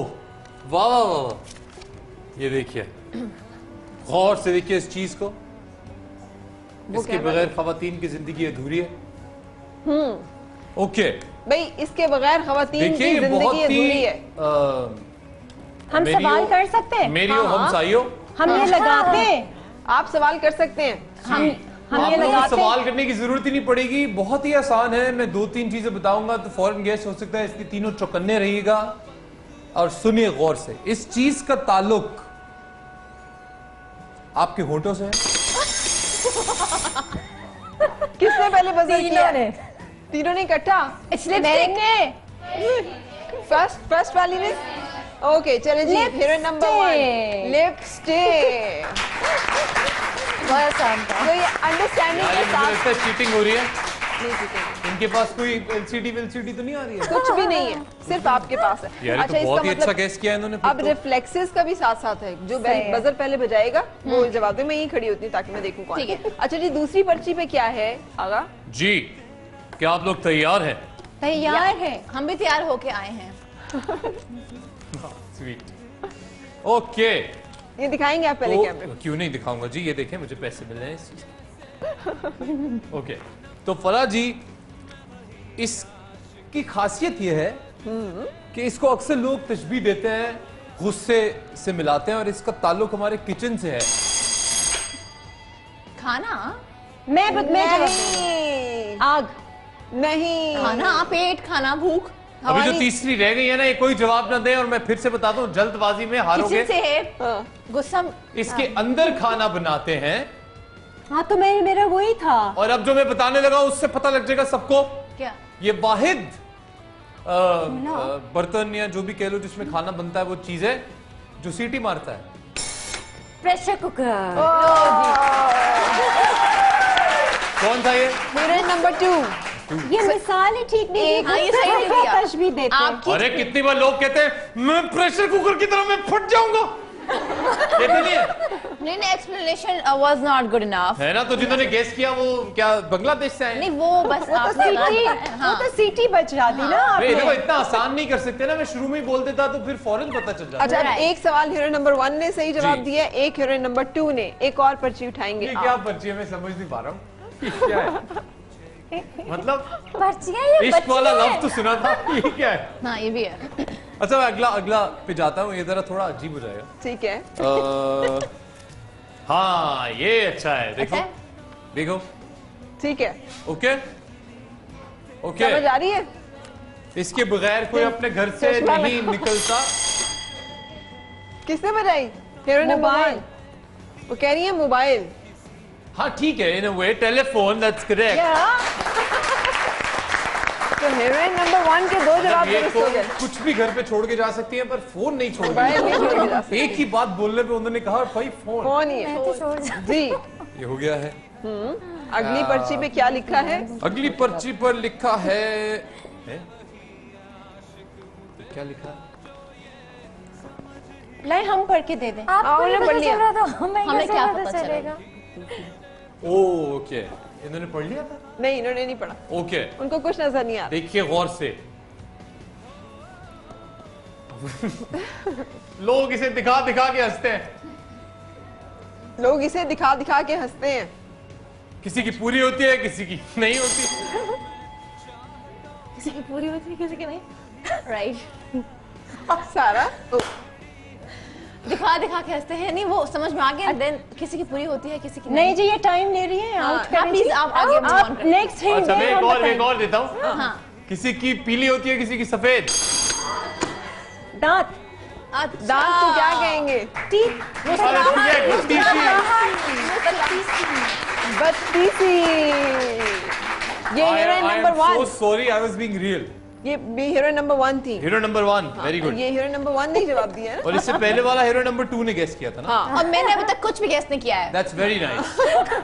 वाह वाह वाह वाह। ये देखिए। गौर से देखिए इस चीज़ को। इसके बगैर खातन की ज़िंदगी अधूरी है। हम्म। ओके भाई इसके बगैर खातन की ज़िंदगी अधूरी है हम सवाल कर सकते हैं? मेरी हाँ, हम हाँ। साइयो हम ये लगाते हैं। आप सवाल कर सकते हैं। हम हम ये लगाते हैं। सवाल करने की ज़रूरत ही नहीं पड़ेगी। बहुत ही आसान है। मैं दो तीन चीज़ें बताऊँगा तो फ़ौरन गेस्ट हो सकता है। इसके तीनों चौकन्ने रहिएगा। और सुनिए गौर से इस चीज़ का ताल्लुक आपके होठों से है? किसने पहले बजर किया? ने। तीनों ने इकट्ठा। मैंने फ़र्स्ट फ़र्स्ट वाली ने ओके चले जी हीरोइन नंबर वन लिपस्टिक तो ये अंडरस्टैंडिंग के साथ चीटिंग हो रही है। इनके पास कोई एलसीडी वेलसीडी तो नहीं आ रही है? कुछ भी नहीं है। सिर्फ़ आपके पास है। यार ये तो बहुत ही अच्छा गेस किया इन्होंने अब तो। रिफ्लेक्सेस का भी साथ साथ है। जो बजर पहले बजाएगा वो जवाब दे मैं यहीं खड़ी होती हूँ ताकि मैं देखूँ कौन ठीक है। अच्छा जी दूसरी पर्ची पे क्या है? आगा। जी। क्या आप लोग तैयार हैं? तैयार है। हम भी तैयार होके आए हैं। स्वीट ओके ये दिखाएँगे आप पहले तो कैमरे में क्यों नहीं दिखाऊँगा जी? ये देखें मुझे पैसे मिल रहे हैं इस चीज़ के। ओके तो फला जी इसकी खासियत ये है कि इसको अक्सर लोग तशबी देते हैं गुस्से से मिलाते हैं और इसका ताल्लुक हमारे किचन से है। खाना? मैं मैं आग। नहीं। खाना पेट खाना भूख अभी जो तीसरी रह गई है ना ये कोई जवाब ना दे और मैं फिर से बताता हूँ जल्दबाजी में हारोगे। से है? हाँ। गुस्सा इसके अंदर खाना बनाते हैं। हाँ तो मैं मेरा वही था। और अब जो मैं बताने लगा उससे पता लग जाएगा सबको। क्या? ये वाहिद बर्तन या जो भी कह लो जिसमें खाना बनता है वो चीज़ है जो सीटी मारता है। Pressure cooker. कौन था ये? Number two. ये मिसाल ही ठीक नहीं। हाँ, ये सही नहीं दिया। तशबीह देते हैं। अरे कितनी बार लोग कहते हैं मैं प्रेशर कुकर की तरह मैं फट जाऊँगा। नहीं नहीं नहीं explanation was not good enough है ना तो जिन्होंने गेस किया वो क्या बांग्लादेश से आए नहीं वो बस वो तो आपने सीटी बात- वो हाँ। तो सीटी बच जाती ना अरे देखो इतना आसान नहीं कर सकते ना मैं शुरू में ही बोल देता तो फिर फ़ौरन पता चल जाता। अच्छा एक सवाल हीरोइन नंबर वन ने सही जवाब दिया एक हीरोइन नंबर टू ने एक और पर्ची उठाएँगे। क्या पर्ची है मैं समझ नहीं पा रहा हूँ। क्या है? मतलब इश्क वाला लफ्ज तो सुना था ये क्या है? हाँ ये भी है। अच्छा मैं अगला अगला पे जाता हूँ ये जरा थोड़ा अजीब हो जाएगा। ठीक है। हाँ ये अच्छा है देखो। अच्छा देखो। ठीक है। ओके? ओके। समझ आ रही है? इसके बगैर कोई अपने घर से नहीं निकलता। किसने बजाई हीरोइन नंबर मोबाइल। वो कह रही है मोबाइल। हाँ ठीक है in a way telephone that's correct तो हीरोइन नंबर वन के दो जवाब ये दुरुस्त हो तो गए। कुछ भी घर पे छोड़ के जा सकती है पर फ़ोन नहीं छोड़ के एक ही बात बोलने पे उन्होंने कहा भाई फ़ोन कौन ही है। तो जा ये हो गया है। अगली पर्ची पे क्या लिखा है? अगली पर्ची पर लिखा है, है? क्या लिखा? लाई हम पढ़ के दे दें। आपको पढ़ लिया। चल रहा था हमें क्या पता चलेगा? ओके इन्होंने पढ़ लिया था? नहीं इन्होंने नहीं पढ़ा। ओके उनको कुछ नज़र नहीं आ रहा। देखिए गौर से। लोग इसे दिखा दिखा के हँसते हैं। लोग इसे दिखा दिखा के हँसते हैं। किसी की पूरी होती है किसी की नहीं होती। किसी की पूरी होती है किसी की नहीं? राइट सारा? दिखा दिखा के हँसते हैं। नहीं वो समझ में आ गया देन किसी की पूरी होती है किसी की नहीं जी ये टाइम ले रही है आउट हाँ, करें please, आप आगे आप करें। नेक्स्ट हिंट अच्छा मैं एक और एक और देता हूँ। हाँ। किसी की पीली होती है किसी की सफ़ेद। दांत। अच्छा। दांत को क्या कहेंगे? टीथ सी। बत्तीसी ये heroine number one sorry I was being real ये भी हीरो नंबर वन थी। Hero number one very good ये हीरो नंबर वन ने जवाब दिया है। और इससे पहले वाला हीरो नंबर टू ने गेस किया था ना? हाँ। और मैंने अभी तक कुछ भी गेस नहीं किया है। That's very nice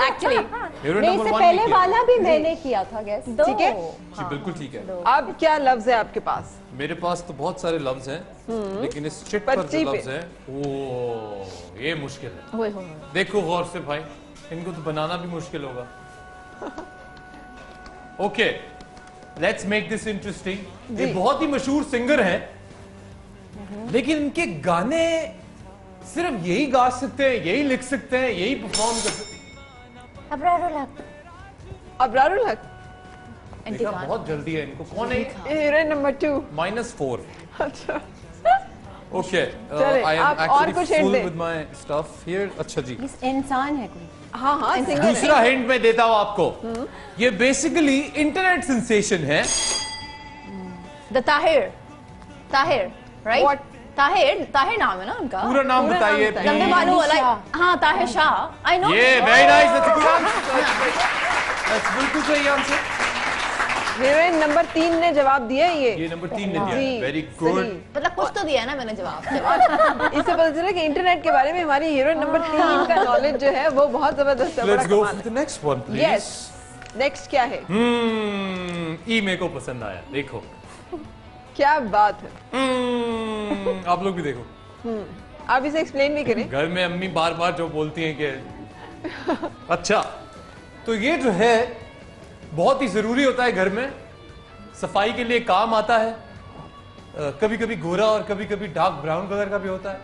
actually hero number इससे वन पहले वाला भी मैंने किया था गैस ठीक है? जी बिल्कुल ठीक है। अब क्या लफ्ज है आपके पास? मेरे पास तो बहुत सारे लफ्ज हैं लेकिन इस चिट पर जो। लफ्ज हैं वो ये मुश्किल है। देखो गौर से भाई इनको तो बनाना भी मुश्किल होगा। Okay let's make this interesting ये बहुत ही मशहूर सिंगर हैं। लेकिन इनके गाने सिर्फ़ यही गा सकते हैं यही लिख सकते हैं यही परफॉर्म कर सकते हैं। अबरारुल हक। अबरारुल हक। देखा बहुत जल्दी है इनको। कौन है hero number two minus four अच्छा। Okay I am actually full with my stuff here अच्छा जी। इंसान है कोई। हाँ हाँ दूसरा हिंट मैं देता हूँ आपको। ये बेसिकली इंटरनेट सेंसेशन है। The Tahir Tahir right What? Tahir Tahir नाम है ना उनका? पूरा नाम बताइए लंबे बालों वाला हाँ ताहिर शाह आई नो ये very nice that's good answer that's बिल्कुल सही आंसर हीरोइन नंबर तीन ने जवाब दिया है ये। ये नंबर तीन ने दिया वेरी गुड मतलब कुछ तो दिया है ना मैंने जवाब। इससे पता चला कि इंटरनेट के बारे में हमारी हीरोइन नंबर तीन का नॉलेज जो है वो बहुत ज़बरदस्त है let's go for the next one please yes next क्या है? हम्म ई मेरे को पसंद आया देखो। क्या बात है। हम्म, आप लोग भी देखो। आप इसे एक्सप्लेन भी करें। घर में अम्मी बार बार जो बोलती हैं कि अच्छा तो ये जो है बहुत ही ज़रूरी होता है घर में। सफ़ाई के लिए काम आता है। कभी कभी गोरा और कभी कभी डार्क ब्राउन कलर का भी होता है।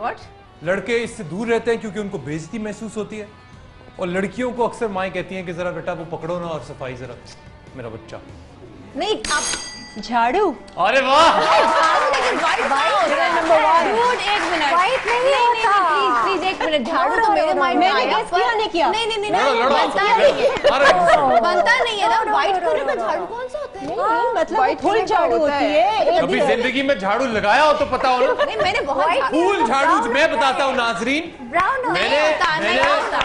What? लड़के इससे दूर रहते हैं क्योंकि उनको बेजती महसूस होती है। और लड़कियों को अक्सर माए कहती हैं कि जरा बेटा वो पकड़ो ना और सफ़ाई जरा मेरा बच्चा। नहीं आप झाड़ू। अरे वाह। झाड़ू लेकिन वाइट नंबर वन Dude, एक मिनट नहीं नहीं होता। प्लीज़ प्लीज़ एक मिनट झाड़ू तो मेरे माइंड में आया किया, नहीं किया? नहीं नहीं नहीं लड़ो नहीं, लड़ो बनता नहीं है। ना व्हाइट कलर का झाड़ू कौन सा होता है? मतलब फुल झाड़ू होता है। कभी ज़िंदगी में झाड़ू लगाया हो तो पता हो ना मैंने बहुत फूल झाड़ू मैं बताता हूँ नाजरीन। ब्राउन मैंने होता, नहीं मैंने होता।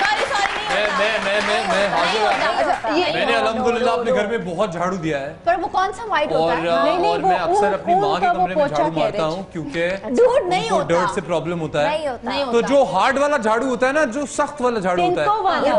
सॉरी सॉरी नहीं मैं होता मैं मैं हाजिर हूँ। ये मैंने अल्हम्दुलिल्लाह अपने घर में बहुत झाड़ू दिया है। पर वो कौन सा व्हाइट होता है? नहीं, नहीं, मैं अक्सर अपनी माँ के कमरे में झाड़ू मारता हूँ क्योंकि। डर्ट से प्रॉब्लम होता है। तो जो हार्ड वाला झाड़ू होता है ना जो सख्त वाला झाड़ू होता है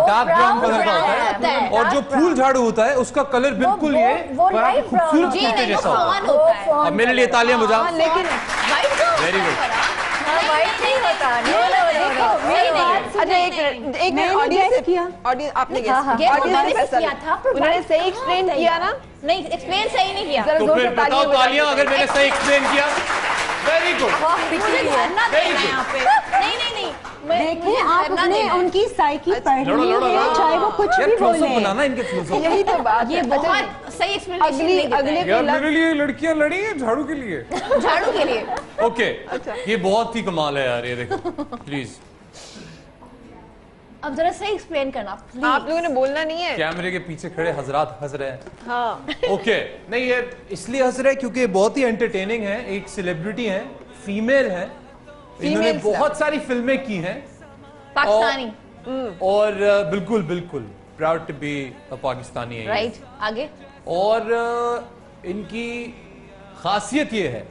डार्क ब्राउन कलर का होता है। है, और जो फूल झाड़ू होता है उसका कलर बिल्कुल ये खूबसूरत जैसा। होता है। है मेरे लिए तालियाँ बजाओ। लेकिन व्हाइट का नहीं होता नो नो नो नहीं नहीं अच्छा एक मिनट एक मिनट मैंने ऑडियंस guess किया। ऑडियंस आपने हाँ, हाँ। गेस किया था, उन्होंने सही कहाँ एक्सप्लेन होता है? किया ना नहीं एक्सप्लेन सही नहीं किया जरा तो ज़ोर फिर से तालियाँ बताओ बजाइए। तालियाँ अगर मैंने सही एक्सप्लेन किया वेरी गुड है। नहीं नहीं नहीं। देखिए आप अपने उनकी साइकी पढ़ लड़ो रही लड़ो। है चाहे वो कुछ भी बोले। बनाना इनके। यही तो बात ये अच्छा, बहुत सही एक्सप्लेनेशन अगली अगले है। यार मेरे लिए लड़कियाँ लड़ी है झाड़ू के लिए। झाड़ू के लिए। ओके ये बहुत ही कमाल है यार ये देखो। प्लीज़ अब जरा सही एक्सप्लेन करना प्लीज़ आप लोगों ने बोलना नहीं है। कैमरे के पीछे खड़े हजरात हंस रहे हैं। हाँ। ओके नहीं ये इसलिए हंस रहे हैं क्योंकि ये बहुत ही एंटरटेनिंग है एक सेलिब्रिटी है फीमेल है। इन्होंने बहुत सारी फ़िल्में की हैं। पाकिस्तानी। और बिल्कुल बिल्कुल प्राउड टू बी पाकिस्तानी है। राइट आगे। और इनकी खासियत ये है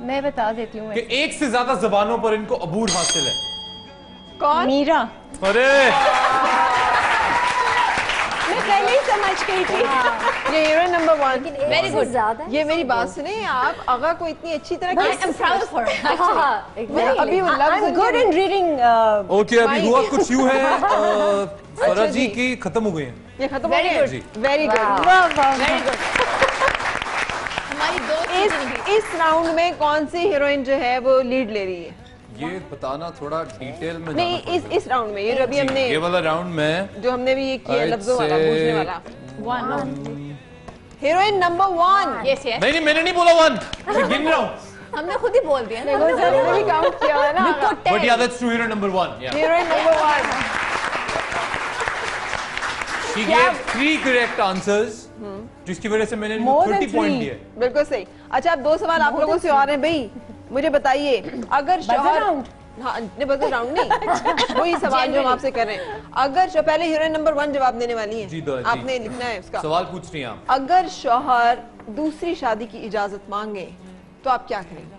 मैं बता देती हूँ कि एक से ज़्यादा जबानों पर इनको अबूर हासिल है। कौन? मीरा। अरे। मैं पहले ही समझ गई थी। ये hero number one very good ज़्यादा ये मेरी बात सुने आप। आगा को इतनी अच्छी तरह आई कैसे एम प्राउड ऑफ़ हर हाँ, अभी वो I am good in reading okay अभी हुआ कुछ यूँ है फरज जी जी। की खत्म हो गई हैं। ये खत्म हो जी। वेरी गुड वेरी गुड हमारी दो इस इस राउंड में कौन सी हीरोइन जो है वो लीड ले रही है? ये बताना थोड़ा डिटेल में नहीं इस इस राउंड में ये जो अभी हमने ये वाला राउंड में जो हमने भी ये किया लफ्जों वाला पूछने वाला। One heroine number one yes yes नहीं नहीं मैंने नहीं बोला वन मैं गिन रहा हूँ। हमने खुद ही बोल दिया ना। ज़रूरी काउंट किया है ना। But yeah that's true hero number one या heroine number one she gave three correct answers जिसकी वजह से मैंने 30 पॉइंट दिए। बिल्कुल सही। अच्छा अब दो सवाल आप लोगों से और हैं भाई। मुझे बताइए अगर शौहर हाँ राउंड नहीं। वही सवाल जो हम आपसे कर रहे हैं। अगर जो पहले हीरोइन नंबर वन जवाब देने वाली है। दो- जी। आपने लिखना है उसका। सवाल पूछ रही हैं आप। अगर शौहर दूसरी शादी की इजाज़त मांगे तो आप क्या करेंगे?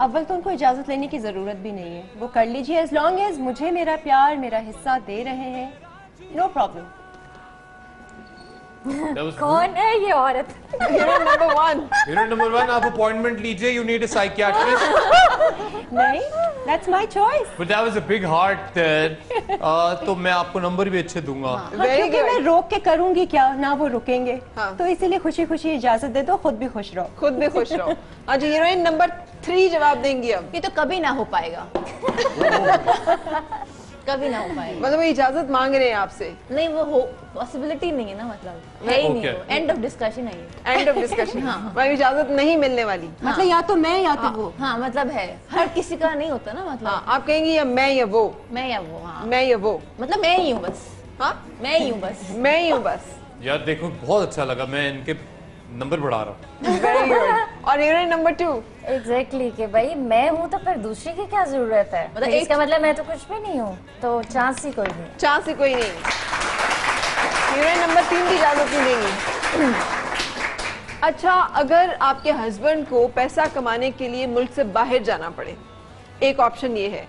अव्वल तो उनको इजाज़त लेने की ज़रूरत भी नहीं है। वो कर लीजिए एज लॉन्ग एज मुझे मेरा प्यार मेरा हिस्सा दे रहे हैं नो प्रॉब्लम कौन है ये औरत? Number one heroine number one आप अपॉइंटमेंट लीजिए. यू नीड अ साइकियाट्रिस्ट नहीं that's my choice but that was a big heart तो मैं आपको नंबर भी अच्छे दूँगा. वेरी क्योंकि मैं रोक के करूँगी क्या? ना वो रुकेंगे. हाँ। तो इसीलिए खुशी खुशी इजाज़त दे दो खुद भी खुश रहो. खुद भी खुश रहो. हाँ जी हीरोइन नंबर थ्री जवाब देंगी अब. ये तो कभी ना हो पाएगा। कभी ना हो पाएगा मतलब वो इजाज़त मांग रहे हैं आपसे। नहीं वो हो पॉसिबिलिटी नहीं है ना मतलब। है ही नहीं एंड ऑफ़ डिस्कशन है ये। एंड ऑफ़ डिस्कशन मतलब इजाज़त नहीं मिलने वाली। मतलब या तो मैं या तो वो। हाँ मतलब है। हर किसी का नहीं होता ना मतलब। हाँ आप कहेंगी या मैं या वो। मैं या वो हाँ। मैं या वो। मतलब मैं ही हूँ बस। हाँ? मैं ही हूँ बस। मैं ही हूँ बस। यार देखो बहुत अच्छा लगा। मैं इनके नंबर बढ़ा रहा हूँ। वेरी गुड और हीरोइन नंबर टू एग्जैक्टली कि भाई मैं हूँ तो फिर दूसरी की क्या ज़रूरत है? मतलब एक- इसका मतलब मैं तो कुछ भी नहीं हूँ तो चांस ही कोई नहीं। चांस ही कोई नहीं। हीरोइन नंबर तीन की इजाज़त नहीं। देंगी अच्छा अगर आपके हस्बैंड को पैसा कमाने के लिए मुल्क से बाहर जाना पड़े एक ऑप्शन ये है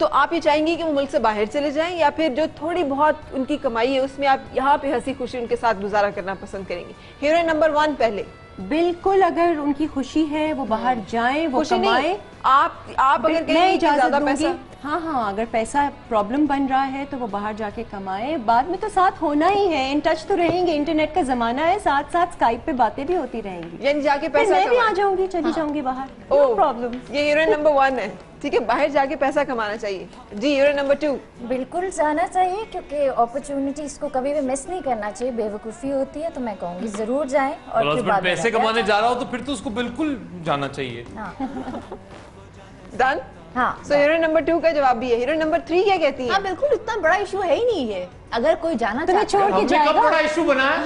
तो आप ये चाहेंगी कि वो मुल्क से बाहर चले जाएँ या फिर जो थोड़ी बहुत उनकी कमाई है उसमें आप यहाँ पे हँसी खुशी उनके साथ गुजारा करना पसंद करेंगी। हीरोइन नंबर वन पहले। बिल्कुल अगर उनकी खुशी है वो बाहर जाएँ वो कमाएँ। आप आप अगर मैं इजाज़त ज़्यादा पैसा हाँ हाँ अगर पैसा प्रॉब्लम बन रहा है तो वो बाहर जाके कमाए। बाद में तो साथ होना ही है। इन टच तो रहेंगे। इंटरनेट का जमाना है। साथ साथ स्काइप पे बातें भी होती रहेंगी। यानी जाके पैसा मैं भी आ जाऊँगी चली जाऊँगी बाहर। प्रॉब्लम ये हीरोइन नंबर वन है। ठीक है बाहर जाके पैसा कमाना चाहिए। जी यूरो नंबर टू बिल्कुल जाना चाहिए क्योंकि अपॉर्चुनिटीज़ को कभी भी मिस नहीं करना चाहिए। बेवकूफ़ी होती है तो मैं कहूँगी ज़रूर जाए और पैसे कमाने जा रहा हो तो फिर तो उसको बिल्कुल जाना चाहिए। डन हाँ। सो हीरोइन नंबर टू का जवाब भी है। हीरोइन नंबर थ्री क्या कहती है? हाँ बिल्कुल इतना बड़ा इशू है ही नहीं ये। अगर कोई जाना तुम्हें छोड़ के कब जाएगा? बड़ा इशू बनाया?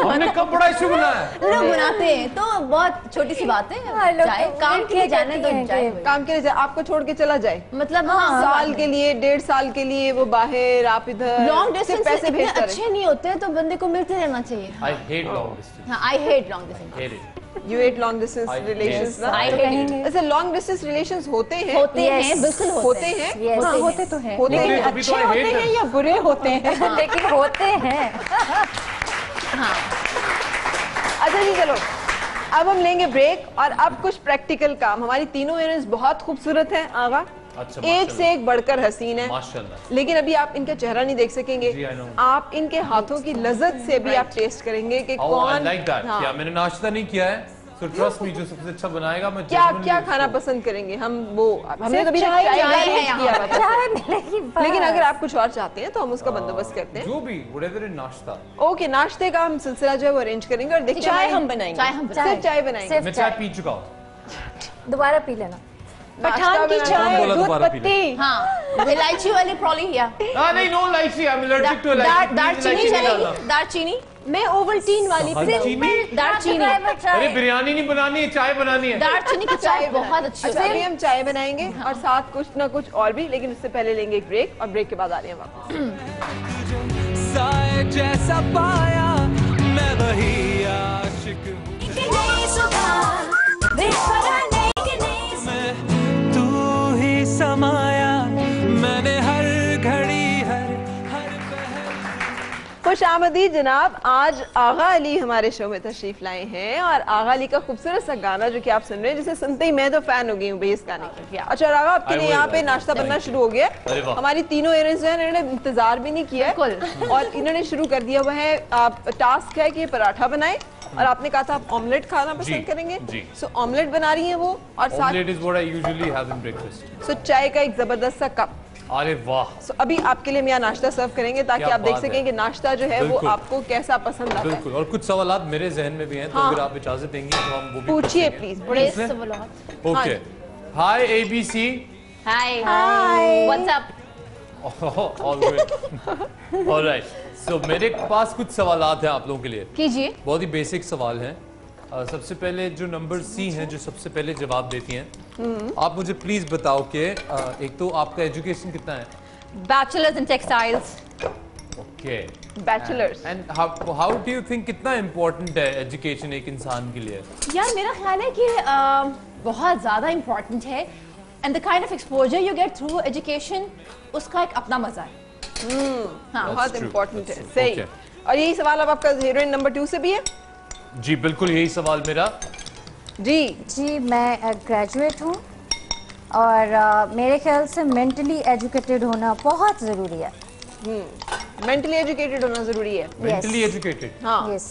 हमने कब बड़ा इशू बनाया? लोग बनाते हैं तो बहुत छोटी सी बात हाँ, है जाए तो काम के लिए जाने तो जाए। काम के लिए जाए, आपको छोड़ के चला जाए। मतलब हाँ साल के लिए डेढ़ साल के लिए वो बाहर आप इधर लॉन्ग डिस्टेंस पैसे भेजते अच्छे नहीं होते तो बंदे को मिलते रहना चाहिए। आई हेट लॉन्ग डिस्टेंस हाँ I hate long distance you at long distance I relations hate- ना आई हेट इट ऐसे लॉन्ग डिस्टेंस रिलेशन होते हैं? होते Yes. हैं बिल्कुल होते हैं। Yes. हाँ होते तो हैं। होते लेकिन हैं, तो अच्छे होते हैं या बुरे होते हैं? लेकिन होते हैं। अच्छा जी चलो। अब हम लेंगे ब्रेक और अब कुछ प्रैक्टिकल काम। हमारी तीनों हीरोइंस बहुत खूबसूरत हैं आगा। अच्छा, एक से एक बढ़कर हसीन है। लेकिन अभी आप इनका चेहरा नहीं देख सकेंगे. आप इनके हाथों की लजत से भी आप टेस्ट करेंगे कि Oh, कौन like हाँ, क्या मैंने नाश्ता नहीं किया है सो ट्रस्ट मी जो सबसे अच्छा बनाएगा मैं क्या क्या खाना पसंद करेंगे? हम वो हमने तो चाय- चाय चाय का है। किया। चाय लेकिन अगर आप कुछ और चाहते हैं तो हम उसका बंदोबस्त करते हैं। जो भी in नाश्ता। ओके नाश्ते का हम सिलसिला जो है वो अरेंज करेंगे और देखते चाय हम बनाएँगे। चाहे हम सिर्फ़ चाय। बनाएँगे। सिर्फ़ मैं चाय चाय पी चुका हूँ। दोबारा पी लेना। पठान की चाय दूध पत्ती हाँ इलायची वाली प्रॉली या हाँ नहीं नो इलायची आई एम एलर्जिक टू इलायची दालचीनी चलेगी दालचीनी मैं ओवल्टीन वाली दालचीनी अरे बिरयानी नहीं बनानी है चाय बनानी है दालचीनी की चाय बहुत अच्छी अच्छा अभी हम चाय बनाएँगे और साथ कुछ ना कुछ और भी लेकिन उससे पहले लेंगे एक ब्रेक और ब्रेक के बाद आ रहे हैं वापस जैसा पाया मैं वही आशिक हूँ। समाया खुश आमदी जनाब। आज आगा अली हमारे शो में तशरीफ़ लाए हैं और आगा अली का खूबसूरत सा गाना जो कि आप सुन रहे हैं जिसे सुनते ही मैं तो फ़ैन हो गई हूँ भाई इस गाने की अच्छा और आगा आपके लिए यहाँ पे नाश्ता बनना शुरू हो गया अरे वाह। हमारी तीनों एरेंस जो है इन्होंने इंतज़ार भी नहीं किया है। और इन्होंने शुरू कर दिया हुआ है आप टास्क है कि पराठा बनाए। और आपने कहा था आप ऑमलेट खाना पसंद करेंगे। सो ऑमलेट बना रही है वो और साथ omelette is what I usually have in breakfast so चाय का एक ज़बरदस्त सा कप अरे वाह। सो अभी आपके लिए हम यहाँ नाश्ता सर्व करेंगे ताकि आप देख सकें कि नाश्ता जो है वो आपको कैसा पसंद आता है। बिल्कुल और कुछ सवाल मेरे जहन में भी हैं तो हाँ। अगर आप इजाज़त देंगी तो हम वो भी पूछिए प्लीज़ बड़े सवालात। Okay hi ABC hi hi what's up all good alright so मेरे पास कुछ सवाल हैं आप लोगों के लिए। कीजिए। बहुत ही बेसिक सवाल हैं। सबसे पहले जो नंबर सी हैं जो सबसे पहले जवाब देती हैं आप मुझे प्लीज़ बताओ कि एक तो आपका एजुकेशन कितना है? Bachelors in textiles okay bachelors and how do you think कितना इम्पोर्टेंट है एजुकेशन एक इंसान के लिए? यार मेरा ख्याल है कि अ, बहुत ज़्यादा इम्पोर्टेंट है। And the kind of exposure you get through education उसका एक अपना मज़ा है। हाँ। बहुत इम्पोर्टेंट है। सही। Okay. और यही सवाल अब आपका हीरोइन नंबर टू से भी है? जी बिल्कुल यही सवाल मेरा। जी जी मैं ग्रेजुएट हूँ और अ, मेरे ख्याल से मेंटली एजुकेटेड होना बहुत ज़रूरी है। मेंटली एजुकेटेड होना ज़रूरी है। मेंटली एजुकेटेड हाँ Yes.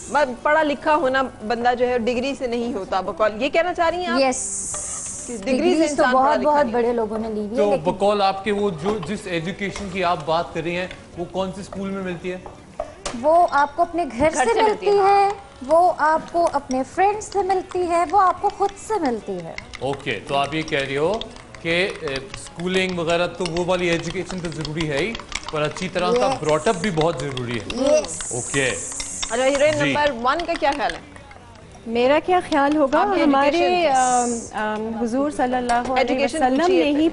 पढ़ा लिखा होना बंदा जो है डिग्री से नहीं होता बकौल। ये कहना चाह रही हैं आप? यस डिग्री से तो बहुत बहुत बड़े लोगों ने ली हुई है तो बकौल आपके वो जो जिस एजुकेशन की आप बात कर रही हैं वो कौन से स्कूल में मिलती है? वो आपको अपने घर, घर से, से मिलती मिलती है। वो आपको अपने फ्रेंड्स से मिलती है वो आपको खुद से मिलती है। ओके okay, तो आप ये कह रही हो कि स्कूलिंग वगैरह तो वो वाली एजुकेशन तो ज़रूरी है ही पर अच्छी तरह yes. का ब्रॉटअप भी बहुत ज़रूरी है। ओके अच्छा हीरोइन जी। नंबर वन का क्या ख्याल है? मेरा क्या ख्याल होगा? हमारे हुजूर सल्लल्लाहु अलैहि वसल्लम ने ही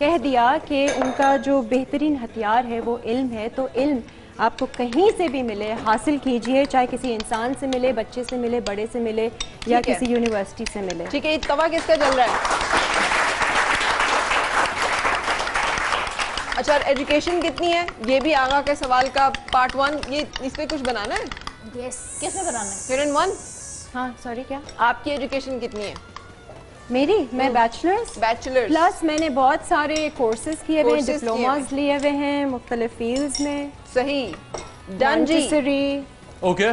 कह दिया कि उनका जो बेहतरीन हथियार है वो इल्म है। तो इल्म आपको कहीं से भी मिले हासिल कीजिए चाहे किसी इंसान से मिले बच्चे से मिले बड़े से मिले या किसी यूनिवर्सिटी से मिले। ठीक है तवा किसका चल रहा है? अच्छा और एजुकेशन कितनी है? ये भी आगा के सवाल का पार्ट वन ये इस पे कुछ बनाना है? यस किसमें बनाना है? वन हाँ सॉरी क्या? आपकी एजुकेशन कितनी है? मेरी? मैं बैचलर्स बैचलर प्लस मैंने बहुत सारे कोर्सेज किए हुए हैं डिप्लोमास लिए हुए हैं मुख्तलिफ़ फील्ड्स में। सही। डन जी ओके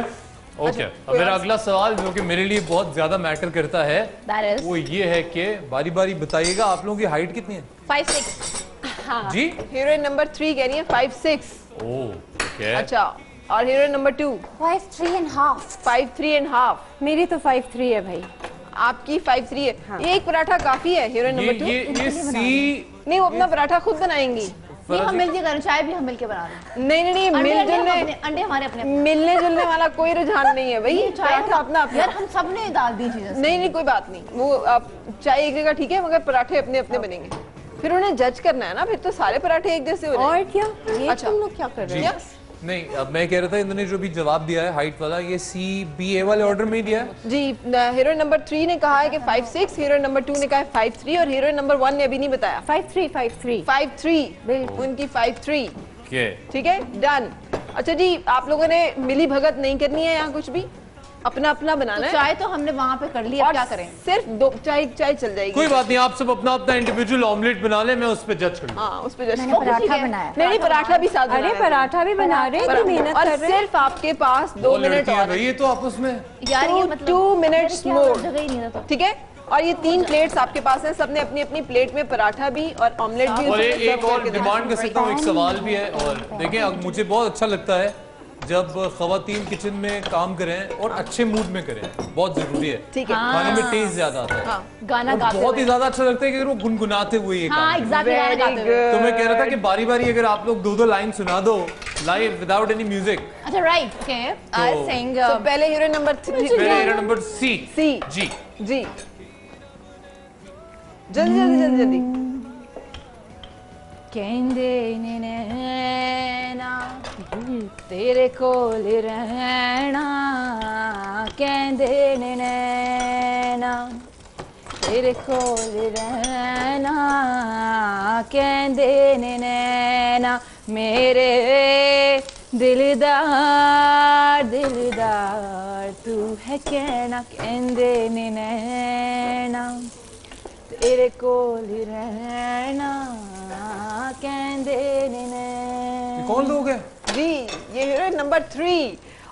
ओके अब मेरा अगला सवाल जो कि मेरे लिए बहुत ज़्यादा मैटर करता है is? वो ये है कि बारी बारी बताइएगा आप लोगों की हाइट कितनी है? फाइव सिक्स हाँ। जी? हीरोइन नंबर थ्री कह रही है फाइव सिक्स ओके अच्छा और heroine number two five three and half five three and half मेरी तो फाइव थ्री है भाई। आपकी फाइव थ्री है। ये एक पराठा काफ़ी है हीरोइन नंबर टू ये ये सी नहीं वो अपना पराठा खुद बनाएँगी। हम करें चाय भी हम मिलके बना रहे नहीं नहीं नहीं मिल अंडे जुलने अंडे हमारे अपने अपने। मिलने जुलने वाला कोई रुझान नहीं है भाई। पराठा अपना अपना। यार हम सबने डाल दी चीज़ें। नहीं नहीं कोई बात नहीं। वो आप चाय एक जगह ठीक है मगर पराठे अपने अपने बनेंगे। फिर उन्हें जज करना है ना फिर तो सारे पराठे एक जैसे हो और क्या? ये अच्छा। तुम लोग क्या कर रहे हो. नहीं अब मैं कह रहा था इन्होंने जो भी जवाब दिया है हाइट वाला ये सी बी ए वाले ऑर्डर में ही दिया है। जी हीरो नंबर थ्री ने कहा है कि five six hero number two ने कहा है फाइव थ्री और हीरो नंबर वन ने अभी नहीं बताया। Five three five three five three बिल्कुल। उनकी फाइव थ्री ठीक है? डन अच्छा जी आप लोगों ने मिली भगत नहीं करनी है यहाँ कुछ भी? अपना अपना बनाना तो है। चाय तो हमने वहाँ पे कर लिया क्या करें? सिर्फ़ दो चाय चाय चल जाएगी। कोई बात नहीं आप सब अपना अपना इंडिविजुअल ऑमलेट बना ले मैं उस पर जज कर हाँ उस पे जस्ट मैंने पराठा बनाया। नहीं नहीं पराठा भी साथ अरे पराठा भी बना रहे परा- और कर रहे हैं। सिर्फ़ आपके पास दो मिनट ये तो आपस में यार ये Two- मतलब two minutes क्या more. जगह ही नहीं था ठीक है? और ये तीन प्लेट्स आपके पास हैं सबने अपनी अपनी प्लेट में पराठा भी और ऑमलेट भी और एक, एक और डिमांड कर सकता हूँ एक सवाल भी है और देखें अब मुझे बहुत अच्छा लगता है जब खातन किचन में काम करें और हाँ। अच्छे मूड में करें बहुत ज़रूरी है। ठीक है। हाँ। खाने में हाँ। टेस्ट ज़्यादा आता है। हाँ। गाना गाते बहुत ही ज़्यादा अच्छा लगता है कि वो गुनगुनाते हुए ये हाँ, exactly तो मैं कह रहा था कि बारी बारी अगर आप लोग दो दो लाइन सुना दो लाइव विदाउट एनी म्यूज़िक अच्छा राइट ओके आई सिंग पहले हीरो नंबर 3 पहले हीरो नंबर सी सी जी जी जल्दी जल्दी जल्दी जल्दी। mm. कहंदे ने तेरे कोल रहना केंद्र नैना। तेरे कोल रहना केंद्र नैना। मेरे दिलदार दिलदार, तू है कहना केंद्र नैना। तेरे कोल रहना केंद्र नैना। कौन लोग हैं? जी ये हीरो नंबर थ्री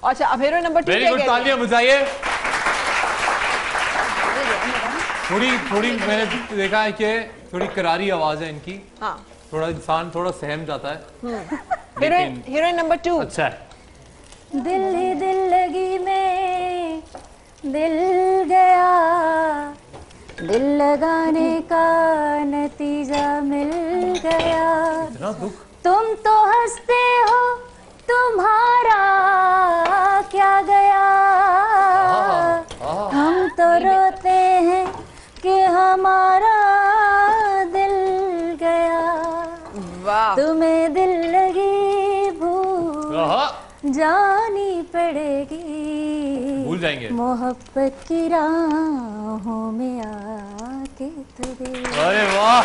अच्छा अब hero number two very good? तालियाँ बजाइए। थोड़ी थोड़ी मैंने देखा है कि थोड़ी करारी आवाज़ है इनकी। हाँ। थोड़ा इंसान थोड़ा सहम जाता है। हीरोइन हीरोइन नंबर टू अच्छा है दिल ही। दिल लगी में दिल गया। दिल लगाने का नतीजा मिल गया। दुख। तुम तो हँसते हो तुम्हारा क्या गया? हम तो रोते हैं कि हमारा दिल गया। तुम्हें दिल लगी भूल जानी पड़ेगी। भूल जाएँगे। मोहब्बत की राहों में आके तुझे। अरे वाह।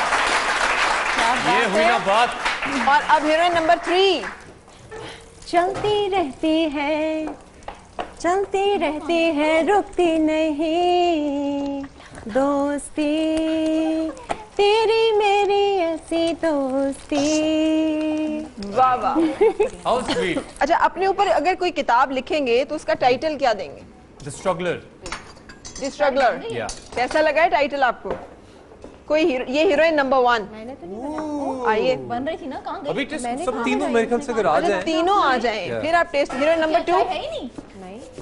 ये हुई ना बात। और अब हीरोइन नंबर थ्री। चलती रहती है चलती रहती है रुकती नहीं। दोस्ती तेरी मेरी ऐसी दोस्ती। वाह वाह। अच्छा अपने ऊपर अगर कोई किताब लिखेंगे तो उसका टाइटल क्या देंगे? द स्ट्रगलर द स्ट्रगलर या कैसा लगा है टाइटल आपको? कोई हीरो, ये हीरोइन नंबर वन आइए बन रही थी ना कहाँ गई? अभी टेस्ट सब तीनों मेरे ख्याल से अगर आ जाए। तीनों आ जाएँ फिर आप टेस्ट हीरोइन नंबर टू है ही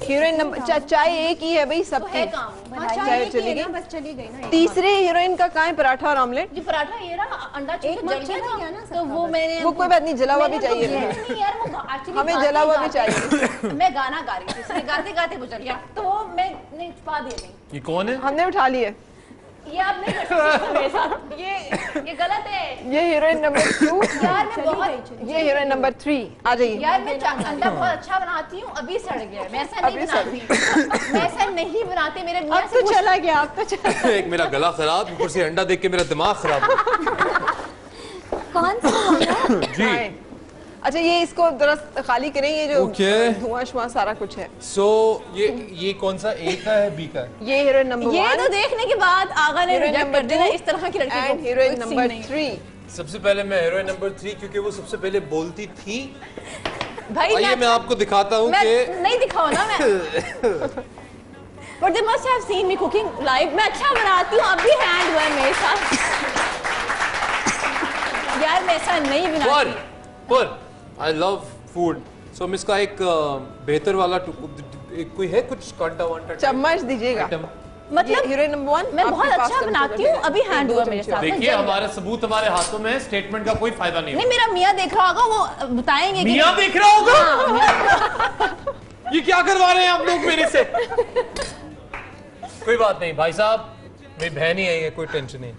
हीरोइन नंबर चाय एक ही है भाई तो सबकी। है हाँ, चाय चली गई। बस चली गई ना तीसरे हीरोइन का कहाँ है? पराठा और ऑमलेट जी पराठा ये रहा अंडा एक मत जल गया चला था। गया ना तो वो मैंने वो कोई बात नहीं जला हुआ भी चाहिए। तो- हमें। actually हमें जला हुआ भी चाहिए। मैं गाना गा रही थी गाते गाते वो गया। तो वो मैंने छुपा दिए नहीं। ये कौन है? हमने उठा लिए ये आप नहीं कर सकते मेरे साथ। ये ये गलत है। ये हीरोइन नंबर टू यार मैं बहुत ये हीरोइन नंबर थ्री आ जाइए। यार मैं अंडा बहुत अच्छा बनाती हूँ अभी सड़ गया मैं ऐसा नहीं बनाती। मैं ऐसा नहीं बनाती मेरे अब तो चला गया अब तो चला एक मेरा गला खराब ऊपर से अंडा देख के मेरा दिमाग खराब कौन सा जी। अच्छा ये इसको जरा खाली करें ये जो Okay. धुआँ शुआं सारा कुछ है। सो so, ये ये कौन सा ए का है बी का है? ये हीरोइन नंबर ये तो देखने के बाद आगा ने रिजेक्ट कर दिया इस तरह की लड़की एंड को हीरोइन नंबर। थ्री सबसे पहले मैं हीरोइन नंबर थ्री क्योंकि वो सबसे पहले बोलती थी। भाई आइए मैं आपको दिखाता हूँ कि नहीं दिखाओ ना मैं। But they must have seen me cooking live मैं अच्छा बनाती हूँ अभी हैंड हुआ मेरे साथ। यार मैं ऐसा नहीं पर बनाती पर आई लव फ़ूड सो हम इसका एक बेहतर वाला एक कोई है कुछ कांटा वांटा चम्मच दीजिएगा मतलब हीरोइन नंबर वन मैं बहुत अच्छा बनाती हूँ अभी हैंड हुआ मेरे साथ देखिए हमारा सबूत हमारे हाथों में है स्टेटमेंट का कोई फ़ायदा नहीं नहीं मेरा मियाँ देख रहा होगा वो बताएँगे कि मियाँ देख रहा होगा ये क्या करवा रहे हैं आप लोग मेरे से कोई बात नहीं भाई साहब मेरी बहन ही आई है कोई टेंशन नहीं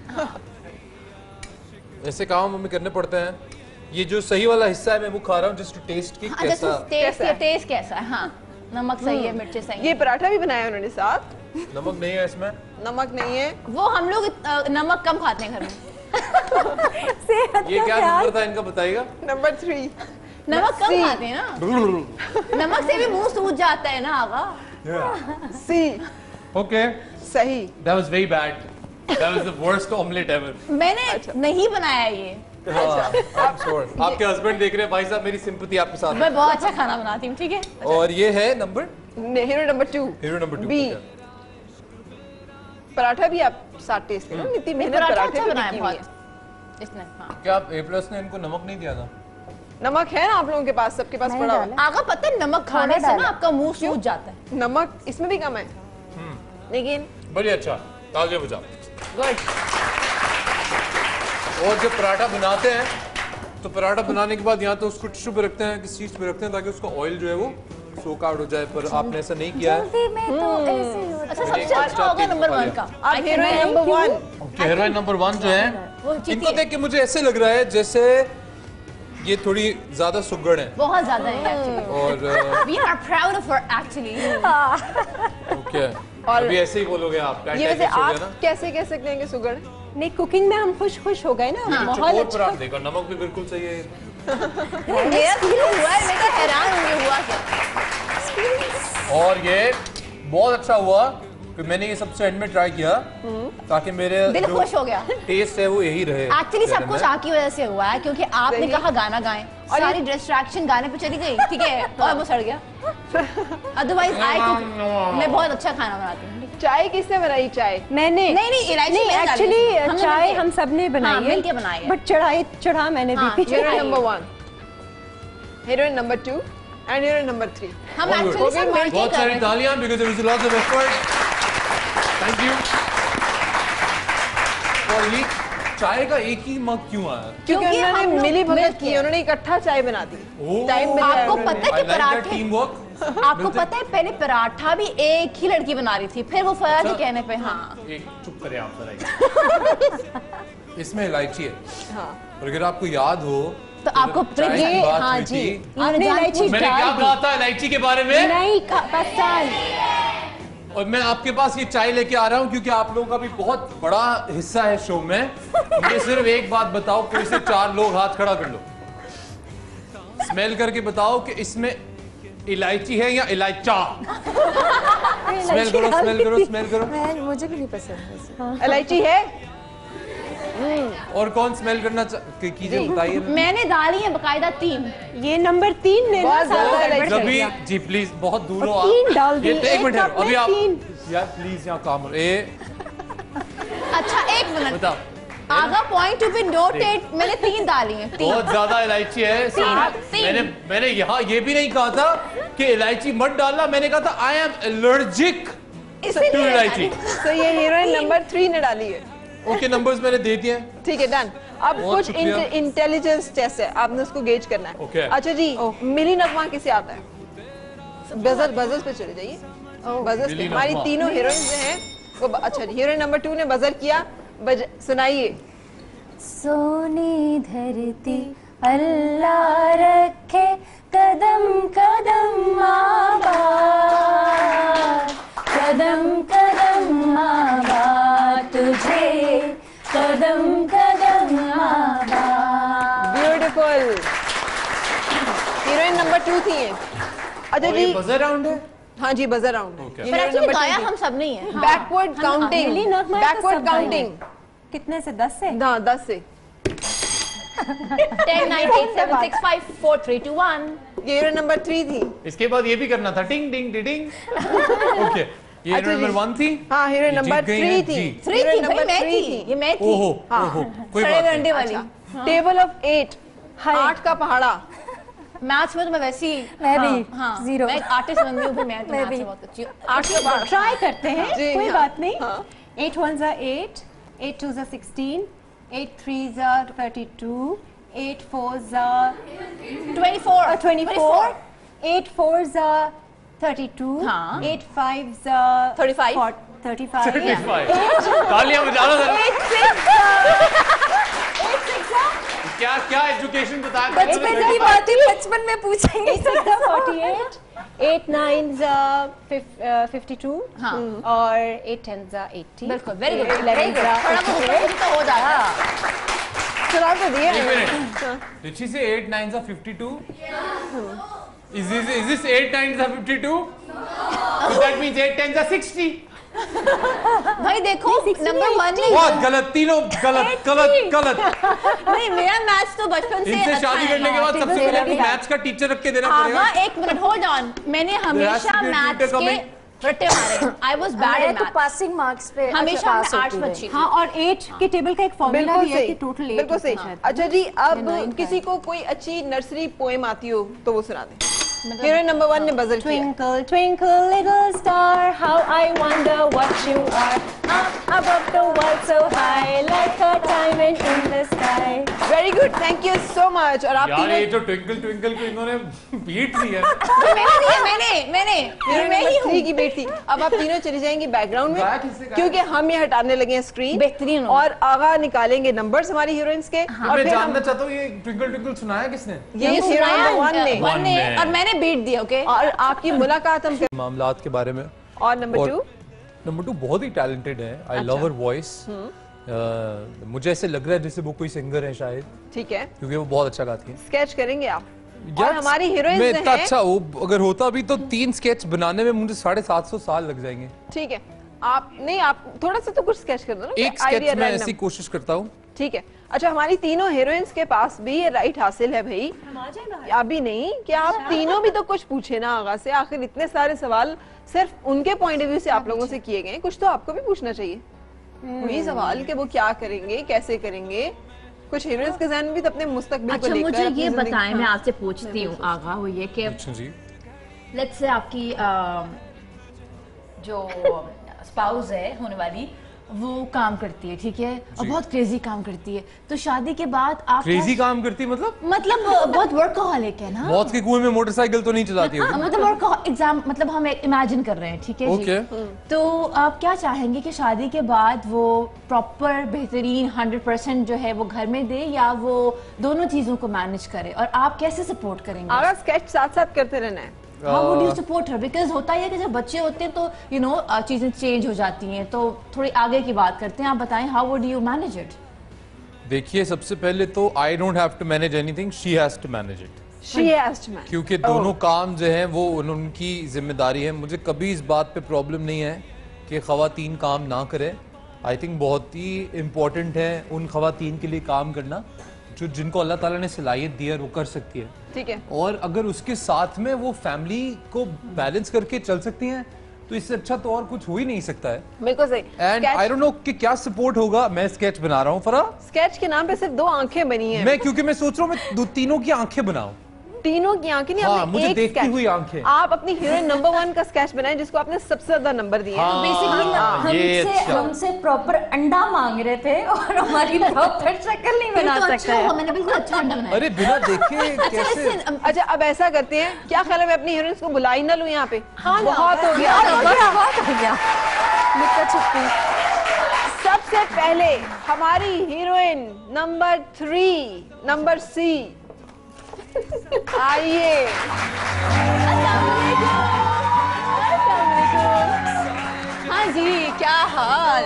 ऐसे काम हमें करने पड़ते हैं ये जो सही वाला हिस्सा है मैं वो खा रहा हूँ जस्ट टेस्ट की हाँ कैसा? टेस्ट कैसा है? टेस्ट कैसा है? हाँ नमक सही है मिर्ची सही है। ये पराठा भी बनाया उन्होंने साथ। नमक नहीं है इसमें? नमक नहीं है। वो हम लोग नमक कम खाते हैं घर में। ये क्या नंबर था इनका बताइएगा? नंबर थ्री नमक कम खाते हैं ना? नमक से भी मुँह सूज जाता है ना आगा। सी ओके सही। That was very bad that was the worst omelette ever मैंने नहीं बनाया ये। आपके हस्बैंड देख रहे हैं भाई साहब मेरी सिंपथी आपके साथ मैं बहुत अच्छा खाना बनाती हूँ ठीक है? और ये है number hero number two hero number two B paratha भी आप साथ टेस्ट करो। ये मेहनत पराठे अच्छा बनाया है बहुत। इसने हाँ। क्या ए प्लस ने इनको नमक नहीं दिया था? नमक है ना आप लोगों के पास? सबके पास पड़ा हुआ आगा पता है नमक खाने से ना आपका मुँह सूज जाता है। है। नमक इसमें भी कम है। लेकिन बड़ी अच्छा। आगे बजाओ गुड और जब पराठा बनाते हैं तो पराठा बनाने के बाद यहाँ तो उसको टिश्यू पे रखते हैं किसी चीज़ पे रखते हैं ताकि उसका ऑयल जो है वो सोक आउट हो जाए पर आपने ऐसा नहीं किया है। जल्दी में तो ऐसे ही होता अच्छा सबसे अच्छा होगा नंबर वन का। आप heroine number one heroine number one जो है इनको देख के मुझे ऐसे लग रहा है जैसे ये थोड़ी ज़्यादा सुगड़ है। बहुत ज़्यादा है और we are proud of her actually okay और- अभी ऐसे ही बोलोगे आप ये वैसे आप कैसे कह सकते हैं कि सुगड़ नहीं कुकिंग में हम खुश खुश हो गए ना। माहौल अच्छा देखो नमक भी बिल्कुल सही है। मेरा फील हुआ है मैं तो हैरान हूँ हुआ क्या? और ये बहुत अच्छा हुआ कि मैंने ये सबसे एंड में ट्राई किया ताकि मेरे दिल खुश हो गया। टेस्ट है वो यही रहे एक्चुअली सब कुछ आपकी वजह से हुआ है क्योंकि आपने। कहा गाना गाएँ। सारी डिस्ट्रैक्शन गाने पे चली गई ठीक है? और वो सड़ गया। अदरवाइज़ आई कुक मैं बहुत अच्छा खाना बनाती हूँ। चाय किसने बनाई चाय? मैंने। नहीं नहीं इलायची नहीं थी। एक्चुअली चाय हम सबने हाँ, बनाई है मिलके बनाई है। बट चढ़ाई चढ़ा मैंने भी हाँ, पीछे। Heroine number one heroine number two and heroine number three हम एक्चुअली सब मिलके बहुत सारी तालियाँ because there was lots of effort thank you और ये चाय का एक ही मग क्यों आया? क्योंकि उन्होंने मिली भगत की उन्होंने इकट्ठा चाय बना दी। टाइम आपको पता है कि पराठे टीम वर्क आपको पता है पहले पराठा भी एक ही लड़की बना रही थी फिर वो फया के अच्छा। कहने पे हाँ। एक चुप करें आप जरा इसमें इलायची है। हाँ। और अगर आपको याद हो तो आपको ये हाँ जी। आपने इलायची मैंने क्या कहा था इलायची के बारे में? नहीं पसंद और मैं आपके पास ये चाय लेके आ रहा हूँ क्योंकि आप लोगों का भी बहुत बड़ा हिस्सा है शो में। मुझे सिर्फ़ एक बात बताओ कोई से चार लोग हाथ खड़ा कर लो। स्मेल करके बताओ कि इसमें इलायची है या इलायचा? स्मेल करो स्मेल करो स्मेल करो। मुझे भी नहीं पसंद इलायची है? और कौन स्मेल करना कीजिए बताइए। मैंने डाली है बकायदा तीन। ये नंबर तीन ने ना बहुत ज़्यादा रवि जी प्लीज़ बहुत दूर हो आप। तीन डाल दी, तो एक एक मिनट अभी आप यार प्लीज़ यहाँ काम ए अच्छा एक मिनट। बताओ Agha point to be noted मैंने तीन डाली हैं तीन। बहुत ज़्यादा इलायची है तीन, तीन। मैंने मैंने यहाँ ये भी नहीं कहा था कि इलायची मत डालना। मैंने कहा था आई एम एलर्जिक टू इलायची. तो ये हीरोइन नंबर थ्री ने डाली है। ओके नंबर्स मैंने दे दिए ठीक है डन अब कुछ इंटेलिजेंस टेस्ट है आपने उसको गेज करना है। Okay. अच्छा जी मिली नगमा किसे आता है? बजर बजर पे चले जाइए। बजर मिली हमारी तीनों हीरोइन जो हैं। वो अच्छा हीरोइन नंबर टू ने बजर किया। बज, सुनाइए। सोनी धरती अल्लाह रखे कदम कदम आबाद कदम टू थी ये अच्छा जी बजर राउंड है? हाँ जी बजर राउंड Okay. पर एक्चुअली गाया हम सब नहीं है। बैकवर्ड काउंटिंग है बैकवर्ड काउंटिंग कितने से? दस से? हाँ दस से। Ten nine eight seven six five four three two one ये नंबर थ्री थी। इसके बाद ये भी करना था। टिंग टिंग टिंग ओके ये अच्छा नंबर। वन थी। हाँ जीत नंबर थ्री थी। थ्री थी भाई मैं थी। ये मैं थी। ओहो हाँ। ओहो कोई बात नहीं। वाली। Table of eight. आठ का पहाड़ा। मैथ्स में तो मैं वैसी मैं भी, हाँ, हाँ, zero। मैं आर्टिस्ट बन गई हूँ मैं तो मैं मैथ्स भी। बहुत अच्छी हूँ। आठ का पहाड़ा ट्राई करते हैं कोई हाँ, बात नहीं। हाँ। एट वन जा एट एट टू जा सिक्सटीन एट थ्री जा थर्टी टू एट फोर जा twenty four twenty four eight four जा थर्टी टू हाँ। एट फाइव जा 35 थर्टी फाइव 35 तालियाँ बजाना जरा क्या क्या एजुकेशन बताया बचपन की बात ही बचपन में पूछेंगे। फोर्टी एट एट नाइन जा फिफ्टी टू हाँ। और एट टेन एट्टी बिल्कुल वेरी गुड वेरी गुड थोड़ा तो हो जाता सुना तो दिया एक minute Did she say 8 9s 52? Is this, is this 8 9s are 52? So that means 8 10s 60. भाई देखो नंबर वन बहुत गलत तीनों गलत गलत गलत। नहीं मेरा मैथ्स तो बचपन से इनसे अच्छा शादी करने के बाद सबसे पहले आपको मैथ्स का टीचर रख के देना आगा पड़ेगा। एक मिनट होल्ड ऑन मैंने हमेशा मैथ्स के. रट्टे मारे। आई वाज बैड इन तो मैथ्स पासिंग मार्क्स पे हमेशा पास मैं आर्ट्स होती बच्ची थी। हाँ और एट के टेबल का एक फॉर्मूला भी है कि टोटल एट बिल्कुल सही। अच्छा जी अब किसी को कोई अच्छी नर्सरी पोएम आती हो तो वो सुना दें। हीरोइन नंबर वन ने buzzer Twinkle, twinkle, little star, how I wonder what you are. Up above the world so high, like a diamond in the sky. Very good thank you so much और आप यार ये जो twinkle twinkle को इन्होंने beat दी है मैंने दी है मैंने। मैंने मैं ही हूँ। की बेटी अब आप तीनों चली जाएँगी बैकग्राउंड में क्योंकि हम ये हटाने लगे हैं स्क्रीन बेहतरीन और आगा निकालेंगे नंबर्स हमारी हीरोइंस के। और मैं जानना चाहता हूँ ये ट्विंकल ट्विंकल सुनाया किसने? ये हीरोइन वन ने। वन ने। ने। और मैंने बीट दिया ओके और आपकी मुलाकात हम कर मामलात के बारे में। और नंबर टू नंबर टू बहुत ही टैलेंटेड है। आई लव हर वॉइस मुझे ऐसे लग रहा है जैसे वो कोई सिंगर है शायद। ठीक है। क्योंकि वो बहुत अच्छा गाती है। स्केच करेंगे आप। और हमारी हीरोइन मैं इतना अच्छा वो अगर होता भी तो तीन स्केच बनाने में मुझे साढ़े सात सौ साल लग जाएँगे। ठीक है। आप नहीं आप थोड़ा सा तो कुछ स्केच कर दो ना एक स्केच में ऐसी कोशिश करता हूँ। ठीक है। अच्छा हमारी तीनों हीरोइंस के पास भी ये राइट हासिल है भाई। अभी नहीं कि आप तीनों भी तो कुछ पूछे ना आगा से? आखिर इतने सारे सवाल सिर्फ़ उनके पॉइंट ऑफ़ व्यू से आप लोगों से किए गए कुछ तो आपको भी पूछना चाहिए। वही सवाल कि वो क्या करेंगे कैसे करेंगे? कुछ हीरोइंस के जहन भी तो अपने मुस्तकबिल को अच्छा लेकर मुझे ये बताएँ मैं हाँ। आपसे पूछती हूँ आगा वो ये कि अच्छा जी। लेट्स से आपकी जो स्पाउस है होने वाली वो काम करती है ठीक है? और बहुत क्रेजी काम करती है। तो शादी के बाद आप क्रेजी काम करती है मतलब? मतलब बहुत वर्कहॉलिक है ना? मौत के कुएँ में मोटरसाइकिल तो नहीं चलाती होगी। मतलब वर्क एग्ज़ाम मतलब हम इमेजिन कर रहे हैं ठीक है Okay. तो आप क्या चाहेंगे कि शादी के बाद वो प्रॉपर बेहतरीन हंड्रेड परसेंट जो है वो घर में दे या वो दोनों चीज़ों को मैनेज करे? और आप कैसे सपोर्ट करेंगे? स्केच साथ साथ करते रहना है। How would you support her because होता ही है कि जब बच्चे होते हैं तो यू नो चीज़ें चेंज हो जाती हैं। तो थोड़ी आगे की बात करते हैं। आप बताएँ how would you manage it देखिए सबसे पहले तो I don't have to manage anything she has to manage it क्योंकि दोनों oh. काम जो हैं वो उन, उनकी ज़िम्मेदारी है। मुझे कभी इस बात पे प्रॉब्लम नहीं है कि खातन काम ना करें। आई थिंक बहुत ही इम्पोर्टेंट है उन खातन के लिए काम करना। जो जिनको अल्लाह ताला ने सलाहियत दी है वो कर सकती है। ठीक है। और अगर उसके साथ में वो फैमिली को बैलेंस करके चल सकती हैं तो इससे अच्छा तो और कुछ हो ही नहीं सकता है। बिल्कुल सही। एंड आई डोंट नो कि क्या सपोर्ट होगा। मैं स्केच बना रहा हूँ फरा स्केच के नाम पे सिर्फ़ दो आँखें बनी हैं। मैं क्योंकि मैं सोच रहा हूँ मैं दो तीनों की आँखें बनाऊँ। तीनों की आँखें नहीं हाँ, मुझे एक देखती हुई आँखें। आप अपनी हीरोइन नंबर वन का स्केच बनाए जिसको आपने सबसे ज़्यादा नंबर दिए हैं। बेसिकली हाँ, ये हमसे अच्छा। हमसे प्रॉपर अंडा मांग रहे थे और हमारी प्रॉपर शक्ल नहीं बना तो सकते अच्छा मैंने बिल्कुल अच्छा अंडा बनाया। अरे बिना देखे अच्छा कैसे? अच्छा अब ऐसा करते हैं क्या ख्याल है मैं अपनी हीरोइन को बुला ही ना लूँ यहाँ पे? बहुत हो गया। बस बहुत हो गया छुपी सबसे पहले हमारी हीरोइन नंबर थ्री नंबर सी आइए। हाँ जी क्या हाल?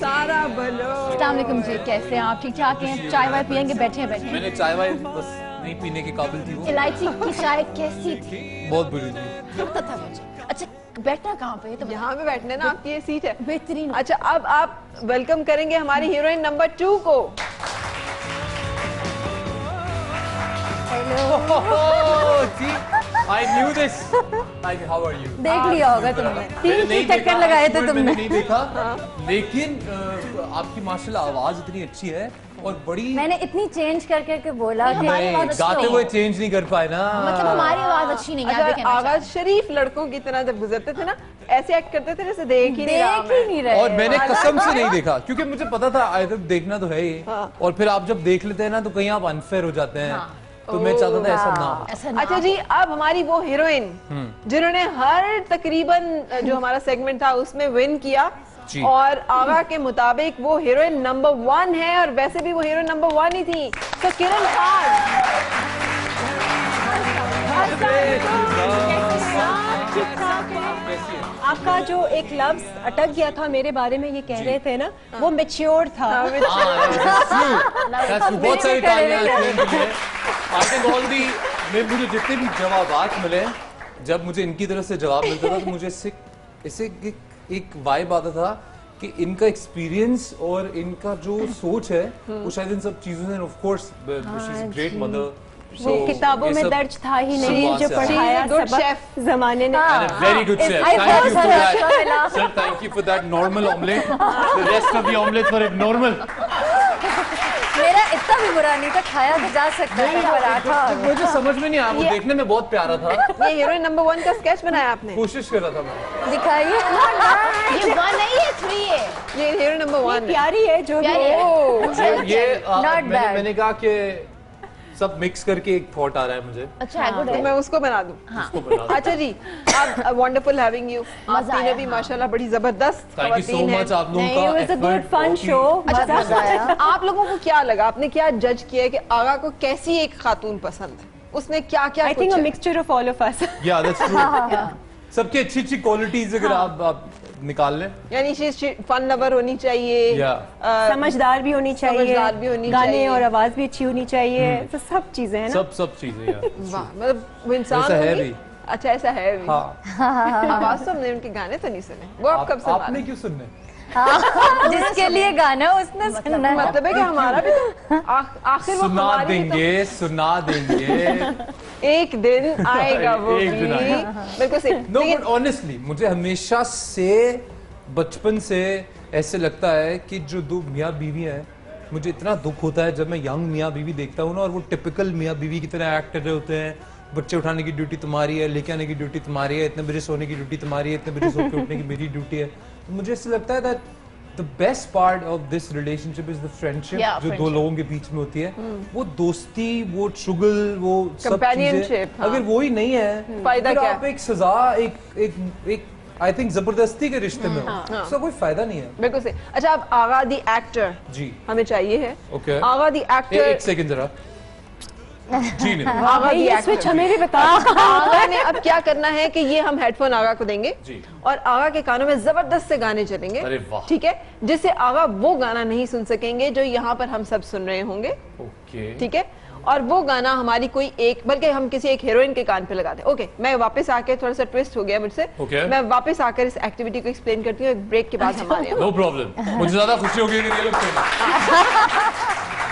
सारा बलो। अलैक्म जी कैसे हैं आप? ठीक ठाक हैं। चाय वाय पियेंगे बैठे हैं बैठे मैंने चाय वाय बस नहीं पीने के काबिल थी वो। इलायची की चाय कैसी थी? बहुत बुरी थी। लगता था मुझे। अच्छा बैठना कहाँ पे तो यहाँ पे बैठने ना आपकी ये सीट है। बेहतरीन। अच्छा अब आप वेलकम करेंगे हमारी हीरोइन नंबर टू को। I knew this I how are you देख लिया होगा तुमने। तीन तीन नहीं चक्कर देखा, लगाए थे तुमने। नहीं देखा। लेकिन आपकी माशाल्लाह आवाज़ इतनी अच्छी है और बड़ी मैंने इतनी चेंज कर करके बोला कि आवाज़ गाते हुए चेंज नहीं कर पाए ना। मतलब हमारी आवाज़ अच्छी नहीं है ये अच्छा शरीफ लड़कों की तरह जब गुजरते थे ना ऐसे एक्ट करते थे जैसे देख ही नहीं देख ही नहीं रहे। और मैंने कसम से नहीं देखा क्योंकि मुझे पता था आई थिंक देखना तो है ही। हाँ। और फिर आप जब देख लेते हैं ना तो कहीं आप अनफेयर हो जाते हैं। तो मैं चाहता था ऐसा ना ऐसा ना अच्छा जी अब हमारी वो हीरोइन जिन्होंने हर तकरीबन जो हमारा सेगमेंट था उसमें विन किया। और आगा के मुताबिक वो हीरोइन नंबर वन है और वैसे भी वो हीरोइन नंबर वन ही थी। तो किरण खान आपका जो एक लफ्ज अटक गया था मेरे बारे में ये कह रहे थे ना वो मेच्योर था। हाँ, true. बहुत सारी आई दी मुझे जितने भी जवाबात मिले जब मुझे इनकी तरफ़ से जवाब मिलता था तो मुझे इससे इससे एक, एक वाइब आता था कि इनका एक्सपीरियंस और इनका जो सोच है वो शायद इन सब चीज़ों से ऑफ़ कोर्स ग्रेट मदर वो किताबों में दर्ज था ही नहीं जो पढ़ाया सबक जमाने ने। abnormal. मेरा इतना भी बुरा नहीं था खाया तो जा सकता था पराठा और मुझे समझ में नहीं आया वो देखने में बहुत प्यारा था। ये हीरोइन नंबर वन का स्केच बनाया आपने। कोशिश कर रहा था मैं। दिखाइए। ये वन नहीं है थ्री है। ये हीरोइन नंबर वन प्यारी है जो भी है। है। ये मैंने कहा कि सब मिक्स करके एक थॉट आ रहा है मुझे। अच्छा गुड तो मैं उसको बना दूँ। उसको बना दो। अच्छा जी अब वंडरफुल हैविंग यू आप आया, भी हाँ। माशाल्लाह बड़ी ज़बरदस्त थैंक यू सो मच आप लोगों का it was a good effort, fun बहुत ही- show. अच्छा मज़ा आया। आप लोगों को क्या लगा? आपने क्या जज किया है कि आगा को कैसी एक खातून पसंद है? उसने क्या क्या I think a mixture of all of us Yeah, that's true. सबकी अच्छी अच्छी क्वालिटीज अगर आप आप निकाल लें। यानी फन लवर होनी चाहिए Yeah. समझदार भी होनी चाहिए समझदार भी होनी गाने चाहिए। और आवाज़ भी अच्छी होनी चाहिए तो सब चीज़ें हैं ना। सब सब चीज़ें मतलब इंसान ऐसा है भी। अच्छा ऐसा है भी। हाँ। आवाज़ तो हमने उनके गाने तो नहीं सुने। वो आप आप, कब आपने क्यों सुनने? जिसके लिए गाना उसने सुनना मतलब है कि हमारा भी तो आखिर वो सुना हमारी भी देंगे सुना देंगे। तो एक दिन आएगा वो एक दिन बिल्कुल सही नो बट ऑनेस्टली मुझे हमेशा से बचपन से ऐसे लगता है कि जो दो मियाँ बीवी हैं मुझे इतना दुख होता है जब मैं यंग मियाँ बीवी देखता हूँ ना और वो टिपिकल मियाँ बीवी की तरह एक्ट कर रहे होते हैं। बच्चे उठाने की ड्यूटी तुम्हारी है लेके आने की ड्यूटी तुम्हारी है इतने बजे सोने की ड्यूटी तुम्हारी है इतने बजे सो के उठने की मेरी ड्यूटी है। तो मुझे ऐसे लगता है that the best part of this relationship is the friendship जो दो लोगों के बीच में होती है। Hmm. वो दोस्ती वो चुगल वो सब चीज़ें हाँ। अगर वो ही नहीं है फ़ायदा क्या? आप एक सजा एक एक एक आई थिंक ज़बरदस्ती के रिश्ते में हो। उसका कोई फ़ायदा नहीं है। बिल्कुल सही। अच्छा अब आगा दी एक्टर जी। हमें चाहिए है। Okay. आगा दी ए, एक सेकंड जरा। जी नहीं आगा ये स्विच हमें भी आगा ने अब क्या करना है कि ये हम हेडफोन आगा को देंगे जी। और आगा के कानों में ज़बरदस्त से गाने चलेंगे। ठीक है? जिससे आगा वो गाना नहीं सुन सकेंगे जो यहाँ पर हम सब सुन रहे होंगे। ठीक है? और वो गाना हमारी कोई एक बल्कि हम किसी एक हीरोइन के कान पे लगाते हैं ओके मैं वापस आके थोड़ा सा ट्विस्ट हो गया मुझसे। Okay. मैं वापस आकर इस एक्टिविटी को एक्सप्लेन करती हूँ एक ब्रेक के बाद हमारे नो प्रॉब्लम मुझे ज़्यादा खुशी होगी कि ये लोग खेलें।